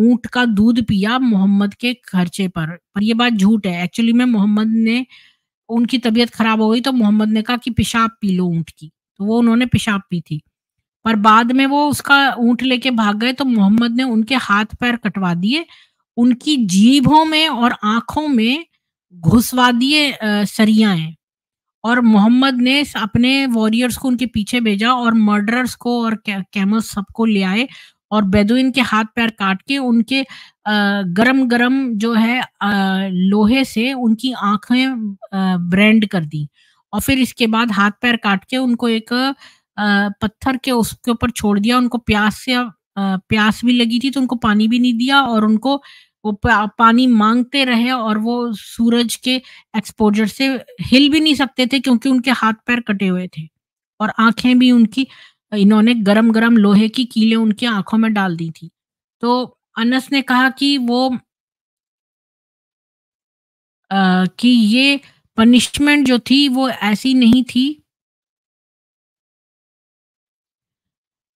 ऊँट का दूध पिया मोहम्मद के खर्चे पर। पर ये बात झूठ है, एक्चुअली में मोहम्मद ने उनकी तबीयत खराब हो गई तो मोहम्मद ने कहा कि पेशाब पी लो ऊँट की, तो वो उन्होंने पेशाब पी थी। पर बाद में वो उसका ऊँट लेके भाग गए तो मोहम्मद ने उनके हाथ-पैर कटवा दिए, उनकी जीभों में और आँखों में घुसवा दिए सरियाएँ और मोहम्मद ने अपने वॉरियर्स को उनके पीछे भेजा और मर्डरर्स को और कै कैमल्स सबको ले आए और बेदुइन के हाथ-पैर काट के उनके अ, गरम-गरम जो है लोहे से उनकी आँखें ब्रेंड कर दी और फिर इसके बाद हाथ-पैर काट के उनको एक पत्थर के उसके ऊपर छोड़ दिया। उनको प्यास से प्यास भी लगी थी तो उनको पानी भी नहीं दिया और उनको वो पानी मांगते रहे और वो सूरज के एक्सपोज़र से हिल भी नहीं सकते थे क्योंकि उनके हाथ-पैर कटे हुए थे और आँखें भी उनकी इन्होंने गरम-गरम लोहे की कीलें उनकी आँखों में डाल दी थी। तो अनस ने कहा कि वो अ, कि ये पनिशमेंट जो थी वो ऐसी नहीं थी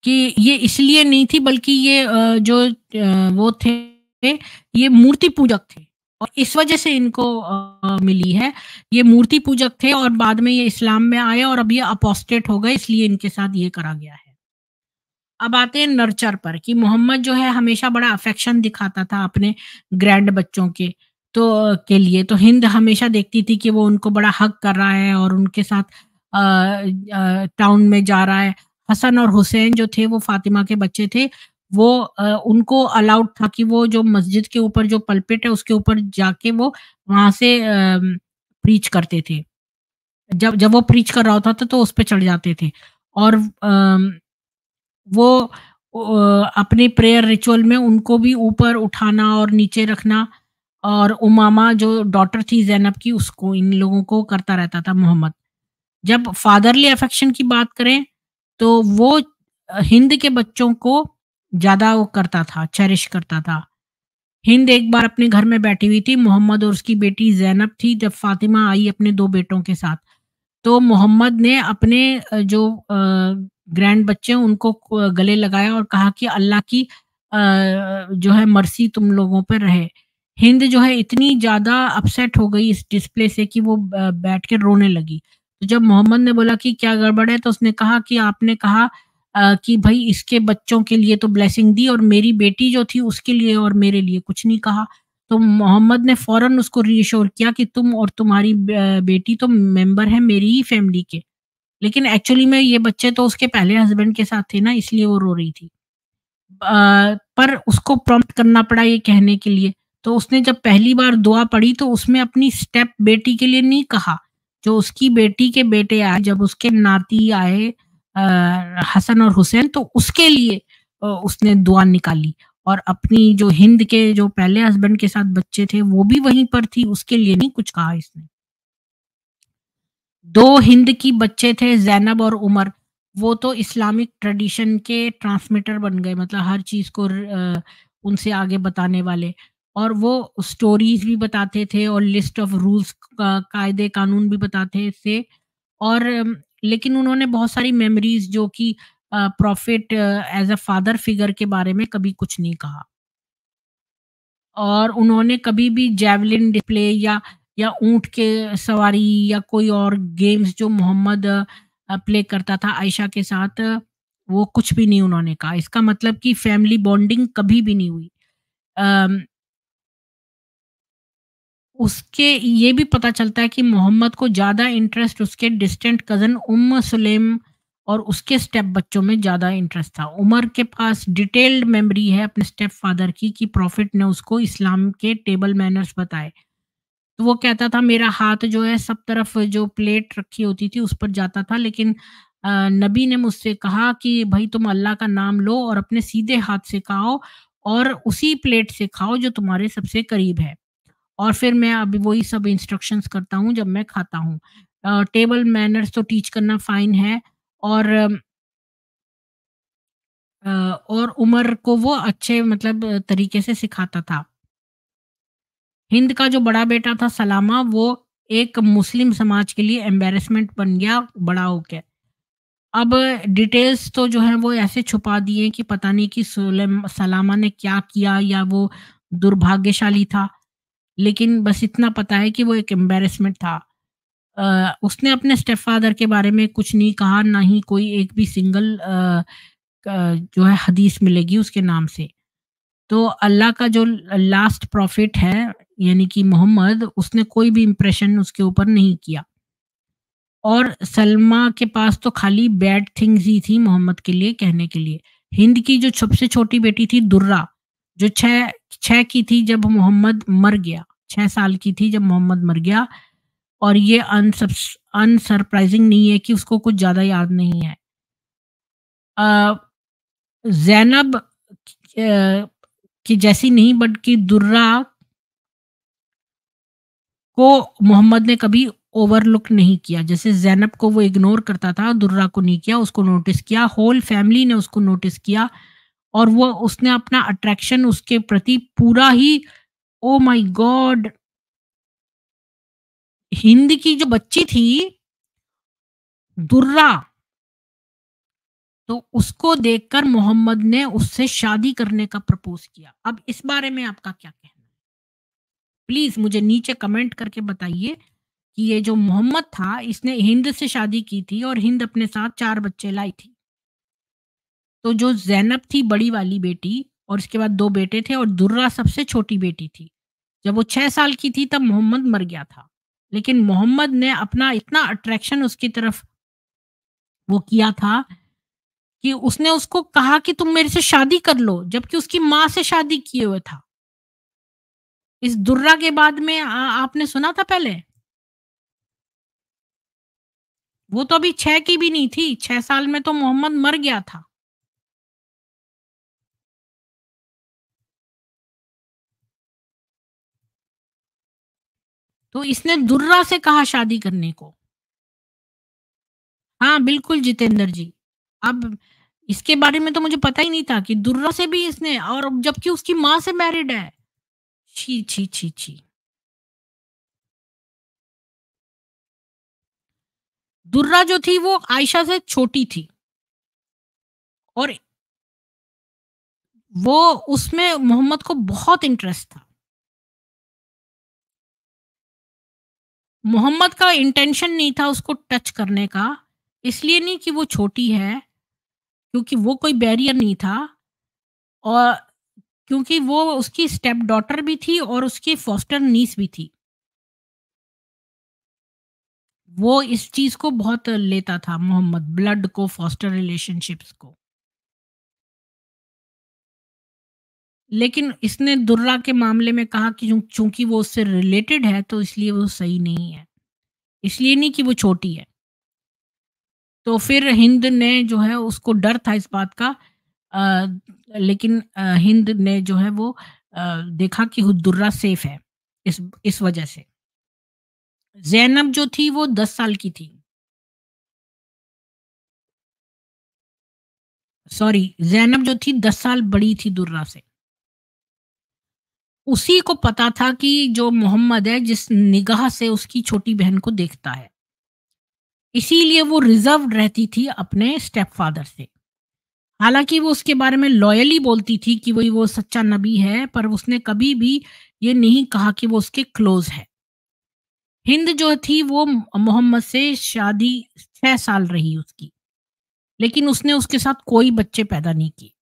कि ये इसलिए नहीं थी बल्कि ये जो वो थे ये मूर्ति पूजक थे और इस वजह से इनको अ, मिली है। ये मूर्ति पूजक थे और बाद में ये इस्लाम में आए और अब ये अपोस्टेट हो गए इसलिए इनके साथ ये करा गया है। अब आते हैं नर्चर पर कि मोहम्मद जो है हमेशा बड़ा अफेक्शन दिखाता था अपने ग्रैंड बच्चों के तो के लिए तो हिंद हमेशा देखती थी कि वो उनको बड़ा हक कर रहा है और उनके साथ टाउन में जा रहा है। हसन और हुसैन जो थे वो फातिमा के बच्चे थे। वो अ, उनको अलाउड था कि वो जो मस्जिद के ऊपर जो पल्पिट है उसके ऊपर जाके वो वहाँ से प्रीच करते थे। जब जब वो प्रीच कर रहा होता था तो उस पर चढ़ जाते थे और अम वो अ, अपने प्रेयर रिचुअल में उनको भी ऊपर उठाना और नीचे रखना और उमामा जो डॉटर थी ज़ैनब की उसको इन लोगों को करता रहता था मोहम्मद। जब फादरली अफेक्शन की बात करें तो वो हिंद के बच्चों को ज़्यादा वो करता था, चेरिश करता था। हिंद एक बार अपने घर में बैठी हुई थी, मोहम्मद और उसकी बेटी ज़ैनब थी जब फातिमा आई अपने 2 बेटों के साथ। तो मोहम्मद ने अपने जो ग्रैंड बच्चे उनको गले लगाया और कहा कि अल्लाह की जो है मर्सी तुम लोगों पर रहे। हिंद जो है इतनी ज़्यादा अपसेट हो गई इस डिस्प्ले से कि वो बैठ के रोने लगी। तो जब मोहम्मद ने बोला कि क्या गड़बड़ है? तो उसने कहा कि आपने कहा कि भाई इसके बच्चों के लिए तो ब्लेसिंग दी और मेरी बेटी जो थी उसके लिए और मेरे लिए कुछ नहीं कहा। तो मोहम्मद ने फ़ौरन उसको रीअश्योर किया कि तुम और तुम्हारी बेटी तो मेंबर हैं मेरी ही फैमिली के। लेकिन एक्चुअली में ये बच्चे तो उसके पहले हस्बैंड के साथ थे ना इसलिए वो रो रही थी। अ, पर उसको प्रॉम्प्ट करना पड़ा ये कहने के लिए। तो उसने जब पहली बार दुआ पढ़ी तो उसमें अपनी स्टेप बेटी के लिए नहीं कहा। जो उसकी बेटी के बेटे आए, जब उसके नाती आए हसन और हुसैन तो उसके लिए उसने दुआ निकाली। और अपनी जो हिंद के जो पहले हस्बैंड के साथ बच्चे थे वो भी वहीं पर थी, उसके लिए नहीं कुछ कहा इसने। 2 हिंद की बच्चे थे ज़ैनब और उमर, वो तो इस्लामिक ट्रेडिशन के ट्रांसमिटर बन गए मतलब हर चीज़ को उनसे आगे बताने वाले। और वो स्टोरीज़ भी बताते थे और लिस्ट ऑफ़ रूल्स कायदे कानून भी बताते थे। और लेकिन उन्होंने बहुत सारी मेमोरीज़ जो कि prophet as a father figure के बारे में कभी कुछ नहीं कहा। और उन्होंने कभी भी जैवलिन डिस्प्ले या या ऊँट के सवारी या कोई और गेम्स जो मोहम्मद प्ले करता था आयशा के साथ, वो कुछ भी नहीं उन्होंने कहा। इसका मतलब कि फैमिली बॉन्डिंग कभी भी नहीं हुई। उसके ये भी पता चलता है कि मोहम्मद को ज़्यादा इंटरेस्ट उसके डिस्टेंट कज़न उम सुलेम और उसके स्टेप बच्चों में ज़्यादा इंटरेस्ट था। उमर के पास डिटेल्ड मेमोरी है अपने स्टेप फादर की, कि प्रॉफ़िट ने उसको इस्लाम के टेबल मैनर्स बताए। तो वो कहता था, मेरा हाथ जो है, सब तरफ़ जो प्लेट रखी होती थी, उस पर जाता था, लेकिन नबी ने मुझसे कहा कि भाई तुम अल्लाह का नाम लो और अपने सीधे हाथ से खाओ और उसी प्लेट से खाओ जो तुम्हारे सबसे करीब है। और फिर मैं अभी वही सब इंस्ट्रक्शंस करता हूँ जब मैं खाता हूँ। टेबल मैनर्स तो टीच करना फ़ाइन है और और उमर को वो अच्छे मतलब तरीके से सिखाता था। हिंद का जो बड़ा बेटा था सलामा, वो एक मुस्लिम समाज के लिए एम्बेरसमेंट बन गया बड़ा होकर अब डिटेल्स तो जो है वो ऐसे छुपा दिए कि पता नहीं कि सलामा ने क्या किया या वो दुर्भाग्यशाली था। लेकिन बस इतना पता है कि वो एक एम्बेरसमेंट था। अ, उसने अपने स्टेप फादर के बारे में कुछ नहीं कहा, ना ही कोई एक भी सिंगल क जो है हदीस मिलेगी उसके नाम से। तो अल्लाह का जो लास्ट प्रॉफ़िट है, यानी कि मोहम्मद, उसने कोई भी इम्प्रेशन उसके ऊपर नहीं किया। और सलमा के पास तो खाली बैड थिंग्स ही थी मोहम्मद के लिए कहने के लिए। हिंद की जो सबसे छोटी बेटी थी दुर्रा, जो 6 6 की थी जब मोहम्मद मर गया, 6 साल की थी जब मोहम्मद मर गया और ये अनसरप्राइज़िंग नहीं है कि उसको कुछ ज़्यादा याद नहीं है। ज़ैनब की जैसी नहीं बल्कि दुर्रा को मोहम्मद ने कभी ओवरलुक नहीं किया। जैसे ज़ैनब को वो इग्नोर करता था, दुर्रा को नहीं किया, उसको नोटिस किया, होल फैमिली ने उसको नोटिस किया और वो उसने अपना अट्रैक्शन उसके प्रति पूरा ही ओह माय गॉड! हिंद की जो बच्ची थी, दुर्रा तो उसको देखकर मोहम्मद ने उससे शादी करने का प्रपोज़ किया। अब इस बारे में आपका क्या कहना है? प्लीज़ मुझे नीचे कमेंट करके बताइए कि ये जो मोहम्मद था, इसने हिंद से शादी की थी और हिंद अपने साथ चार बच्चे लाई थी। तो जो ज़ैनब थी, बड़ी वाली बेटी और उसके बाद दो बेटे थे और दुर्रा सबसे छोटी बेटी थी। जब वो छह साल की थी तब मोहम्मद मर गया था। लेकिन मोहम्मद ने अपना इतना अट्रैक्शन उसकी तरफ़ वो किया था कि उसने उसको कहा कि तुम मेरे से शादी कर लो, जबकि उसकी माँ से शादी किए हुए था। इस दुर्रा के बाद में आ आपने सुना था पहले? वो तो अभी छह की भी नहीं थी, छह साल में तो मोहम्मद मर गया था। तो इसने दुर्रा से कहा शादी करने को। हाँ, बिल्कुल जितेंद्र जी। अब इसके बारे में तो मुझे पता ही नहीं था कि दुर्रा से भी इसने और जबकि उसकी माँ से मैरिड है। छी, छी, छी, छी। दुर्रा जो थी वो आयशा से छोटी थी। और वो उसमें मोहम्मद को बहुत इंटरेस्ट था। मोहम्मद का इंटेंशन नहीं था उसको टच करने का, इसलिए नहीं कि वो छोटी है, क्योंकि वो कोई बैरियर नहीं था और क्योंकि वो उसकी स्टेप डॉटर भी थी और उसकी फॉस्टर नीस भी थी। वो इस चीज़ को बहुत लेता था मोहम्मद ब्लड को, फ़ॉस्टर रिलेशनशिप्स को। लेकिन इसने दुर्रा के मामले में कहा कि चूँकि वो उससे रिलेटेड है तो इसलिए वो सही नहीं है। इसलिए नहीं कि वो छोटी है। तो फिर हिंद ने जो है उसको डर था इस बात का अ, लेकिन अ, हिंद ने जो है वो अ, देखा कि दुर्रा सेफ़ है इस इस वजह से। ज़ैनब जो थी वो 10 साल की थी। सॉरी ज़ैनब जो थी 10 साल बड़ी थी दुर्रा से। उसी को पता था कि जो मोहम्मद है जिस निगाह से उसकी छोटी बहन को देखता है। इसीलिए वो रिज़र्व रहती थी अपने स्टेप फादर से। हालाँकि वो उसके बारे में लॉयली बोलती थी कि वही वो सच्चा नबी है, पर उसने कभी भी ये नहीं कहा कि वो उसके क्लोज़ है। हिंद जो थी वो मोहम्मद से शादी 6 साल रही उसकी, लेकिन उसने उसके साथ कोई बच्चे पैदा नहीं किए।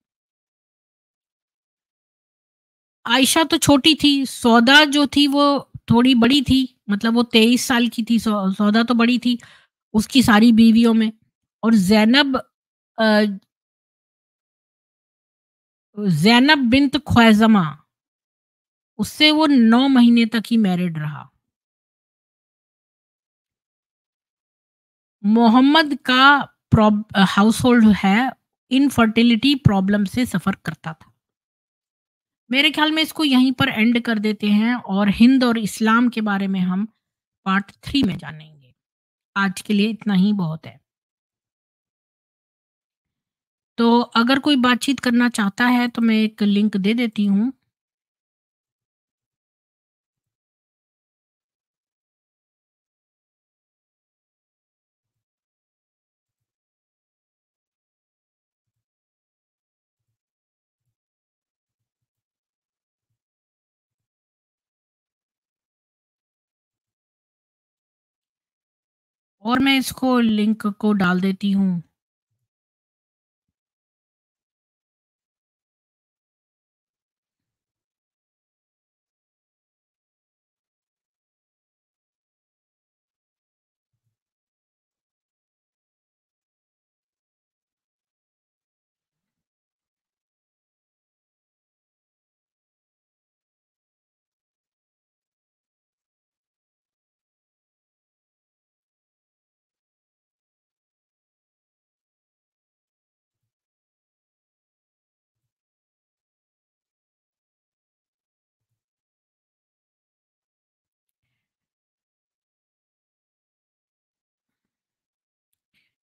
आयशा तो छोटी थी, सौदा जो थी वो थोड़ी बड़ी थी, मतलब वो 23 साल की थी, सौदा तो बड़ी थी उसकी सारी बीवियों में और ज़ैनब ज़ैनब बिन्त ख़्वैज़मा उससे वो नौ महीने तक ही मैरिड रहा। मोहम्मद का प्रॉब हाउसहोल्ड है इनफर्टिलिटी प्रॉब्लम से सफ़र करता था। मेरे ख़्याल में इसको यहीं पर एंड कर देते हैं और हिंद और इस्लाम के बारे में हम पार्ट थ्री में जानेंगे। आज के लिए इतना ही, बहुत है। तो अगर कोई बातचीत करना चाहता है तो मैं एक लिंक दे देती हूँ। और मैं इसको लिंक को डाल देती हूँ।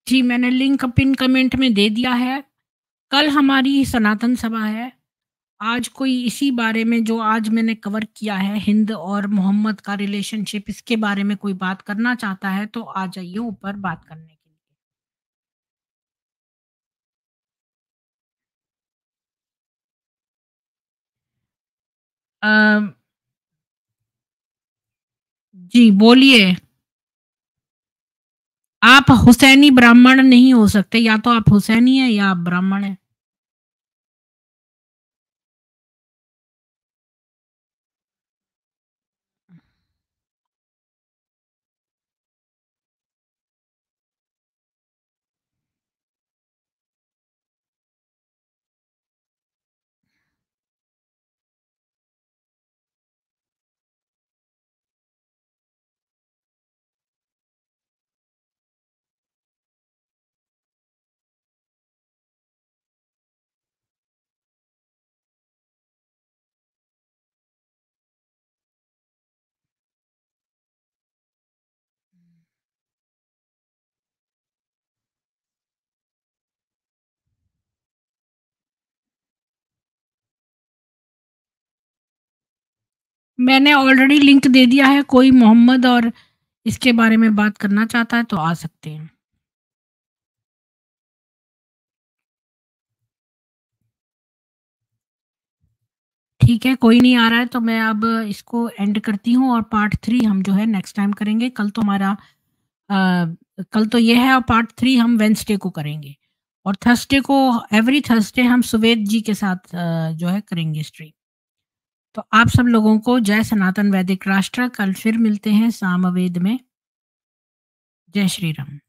जी, मैंने लिंक पिन कमेंट में दे दिया है। कल हमारी सनातन सभा है। आज कोई इसी बारे में जो आज मैंने कवर किया है हिंद और मोहम्मद का रिलेशनशिप इसके बारे में कोई बात करना चाहता है तो आ जाइए ऊपर बात करने के लिए। जी, बोलिए। आप हुसैनी ब्राह्मण नहीं हो सकते, या तो आप हुसैनी है या आप ब्राह्मण हैं। मैंने ऑलरेडी लिंक दे दिया है, कोई मोहम्मद और इसके बारे में बात करना चाहता है तो आ सकते हैं। ठीक है, कोई नहीं आ रहा है तो मैं अब इसको एंड करती हूँ और पार्ट थ्री हम जो है नेक्स्ट टाइम करेंगे। कल तो हमारा कल तो ये है और पार्ट थ्री हम वेंसडे को करेंगे और थर्सडे को एवरी थर्सडे हम सुवेद जी के साथ अ, जो है करेंगे स्ट्रीम। तो आप सब लोगों को जय सनातन वैदिक राष्ट्र। कल फिर मिलते हैं सामवेद में। जय श्री राम